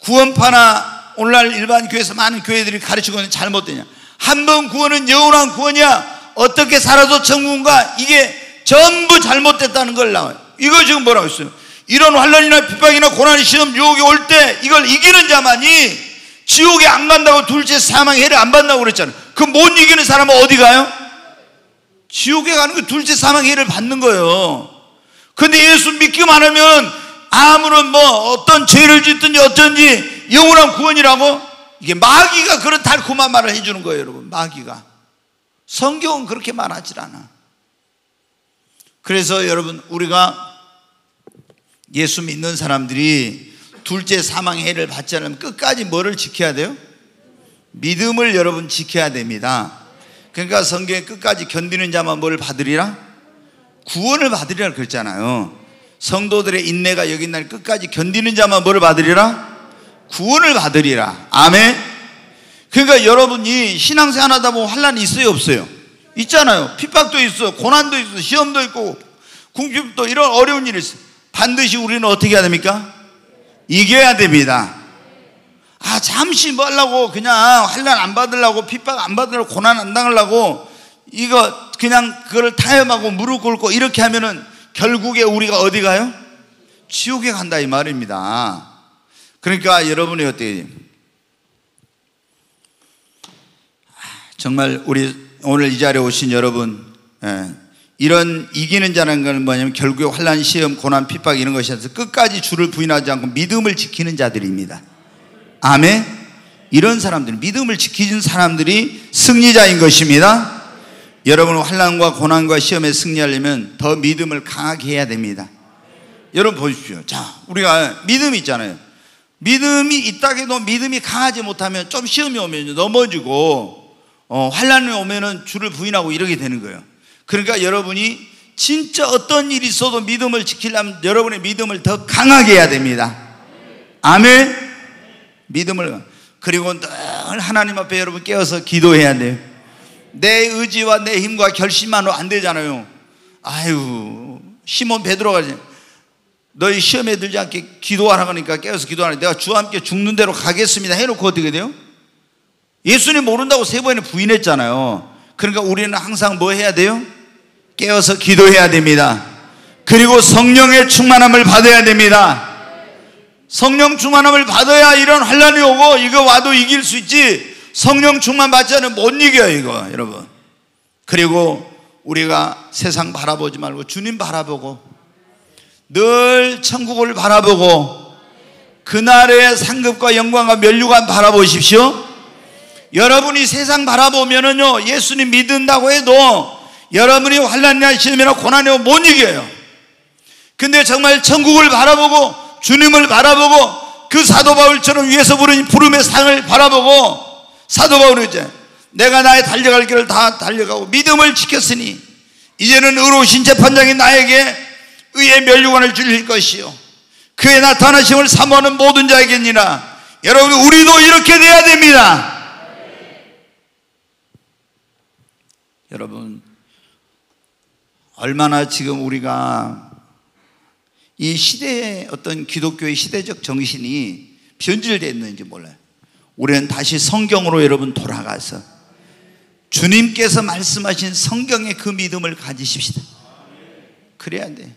구원파나 오늘날 일반 교회에서 많은 교회들이 가르치고 있는 잘못되냐? 한 번 구원은 영원한 구원이야. 어떻게 살아도 천국인가? 이게 전부 잘못됐다는 걸 나와요. 이거 지금 뭐라고 했어요? 이런 환란이나 핍박이나 고난이 시험 유혹이 올 때 이걸 이기는 자만이 지옥에 안 간다고 둘째 사망의 해를 안 받는다고 그랬잖아요. 그 못 이기는 사람은 어디 가요? 지옥에 가는 거 둘째 사망의 해를 받는 거예요. 근데 예수 믿기만 하면 아무런 뭐 어떤 죄를 짓든지 어쩐지 영원한 구원이라고 이게 마귀가 그런 달콤한 말을 해주는 거예요, 여러분. 마귀가. 성경은 그렇게 말하지 않아. 그래서 여러분, 우리가 예수 믿는 사람들이 둘째 사망의 해를 받지 않으면 끝까지 뭐를 지켜야 돼요? 믿음을 여러분 지켜야 됩니다. 그러니까 성경에 끝까지 견디는 자만 뭘 받으리라? 구원을 받으리라 그랬잖아요. 성도들의 인내가 여기 날 끝까지 견디는 자만 뭐를 받으리라? 구원을 받으리라. 아멘. 그러니까 여러분이 신앙생활 하다 보면 환란이 있어요, 없어요? 있잖아요. 핍박도 있어, 고난도 있어, 시험도 있고, 궁핍도 이런 어려운 일이 있어. 반드시 우리는 어떻게 해야 됩니까? 이겨야 됩니다. 아, 잠시 뭐 하려고 그냥 환란 안 받으려고 핍박 안 받으려고 고난 안 당하려고 이거 그냥 그걸 타협하고 무릎 꿇고 이렇게 하면은 결국에 우리가 어디 가요? 지옥에 간다 이 말입니다. 그러니까 여러분이 어떻게 정말 우리 오늘 이 자리에 오신 여러분 예, 이런 이기는 자라는 건 뭐냐면 결국에 환란, 시험, 고난, 핍박 이런 것이 아니라 끝까지 주를 부인하지 않고 믿음을 지키는 자들입니다. 아멘. 이런 사람들, 믿음을 지키는 사람들이 승리자인 것입니다. 여러분 환란과 고난과 시험에 승리하려면 더 믿음을 강하게 해야 됩니다. 여러분 보십시오. 자, 우리가 믿음이 있잖아요. 믿음이 있다 해도 믿음이 강하지 못하면 좀 시험이 오면 넘어지고 어, 환란이 오면은 주를 부인하고 이러게 되는 거예요. 그러니까 여러분이 진짜 어떤 일이 있어도 믿음을 지키려면 여러분의 믿음을 더 강하게 해야 됩니다. 아멘. 믿음을 그리고 늘 하나님 앞에 여러분 깨어서 기도해야 돼요. 내 의지와 내 힘과 결심만으로 안 되잖아요. 아유, 시몬 베드로가 너희 시험에 들지 않게 기도하라 그러니까 깨어서 기도하라. 내가 주와 함께 죽는 대로 가겠습니다. 해놓고 어떻게 돼요? 예수님 모른다고 세 번이나 부인했잖아요. 그러니까 우리는 항상 뭐 해야 돼요? 깨어서 기도해야 됩니다. 그리고 성령의 충만함을 받아야 됩니다. 성령 충만함을 받아야 이런 환란이 오고 이거 와도 이길 수 있지. 성령 충만 받지 않으면 못 이겨요, 이거, 여러분. 그리고 우리가 세상 바라보지 말고 주님 바라보고 늘 천국을 바라보고 그날의 상급과 영광과 멸류관 바라보십시오. 여러분이 세상 바라보면은요, 예수님 믿는다고 해도 여러분이 환란이나 시험이나 고난이 못 이겨요. 근데 정말 천국을 바라보고 주님을 바라보고 그 사도 바울처럼 위에서 부른 부름의 상을 바라보고 사도 바울이 이제 내가 나의 달려갈 길을 다 달려가고 믿음을 지켰으니 이제는 의로우신 재판장이 나에게 의의 멸류관을 주실 것이요. 그의 나타나심을 사모하는 모든 자에게니라. 여러분 우리도 이렇게 돼야 됩니다 여러분 얼마나 지금 우리가 이 시대의 어떤 기독교의 시대적 정신이 변질되어 있는지 몰라요. 우리는 다시 성경으로 여러분 돌아가서 주님께서 말씀하신 성경의 그 믿음을 가지십시다. 그래야 돼.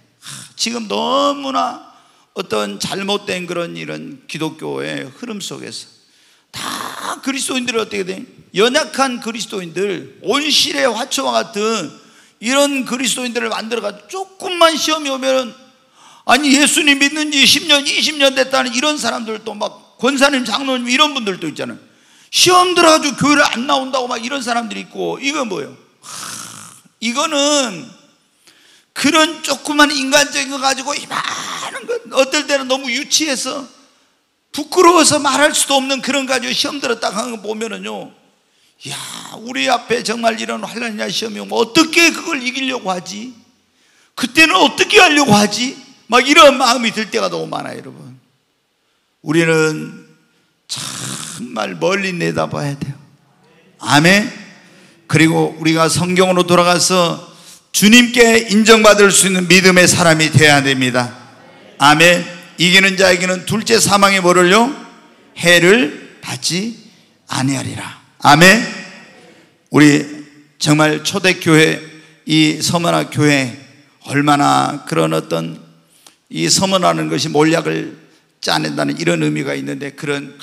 지금 너무나 어떤 잘못된 그런 이런 기독교의 흐름 속에서 다 그리스도인들이 어떻게 돼? 연약한 그리스도인들, 온실의 화초와 같은 이런 그리스도인들을 만들어가지고 조금만 시험이 오면 아니 예수님 믿는 지 10년, 20년 됐다는 이런 사람들도 막 권사님, 장로님 이런 분들도 있잖아요. 시험 들어가지고 교회를 안 나온다고 막 이런 사람들이 있고 이건 뭐예요? 하, 이거는 그런 조그만 인간적인 거 가지고 이 많은 것 어떨 때는 너무 유치해서 부끄러워서 말할 수도 없는 그런 가지고 시험 들었다 하는 거 보면은요 야 우리 앞에 정말 이런 환란이나 시험이 오면 어떻게 그걸 이기려고 하지? 그때는 어떻게 하려고 하지? 막 이런 마음이 들 때가 너무 많아요 여러분 우리는 정말 멀리 내다봐야 돼요 아멘 그리고 우리가 성경으로 돌아가서 주님께 인정받을 수 있는 믿음의 사람이 되어야 됩니다. 아멘. 이기는 자에게는 둘째 사망의 뭐를요? 해를 받지 아니하리라. 아멘. 우리 정말 초대교회 이 서머나 교회 얼마나 그런 어떤 이 서머나는 것이 몰약을 짜낸다는 이런 의미가 있는데 그런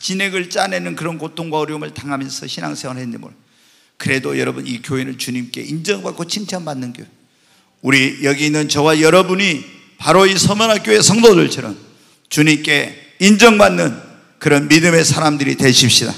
진액을 짜내는 그런 고통과 어려움을 당하면서 신앙생활을 했는데 뭘 그래도 여러분 이 교회는 주님께 인정받고 칭찬받는 교회. 우리 여기 있는 저와 여러분이 바로 이 서문학교의 성도들처럼 주님께 인정받는 그런 믿음의 사람들이 되십시다.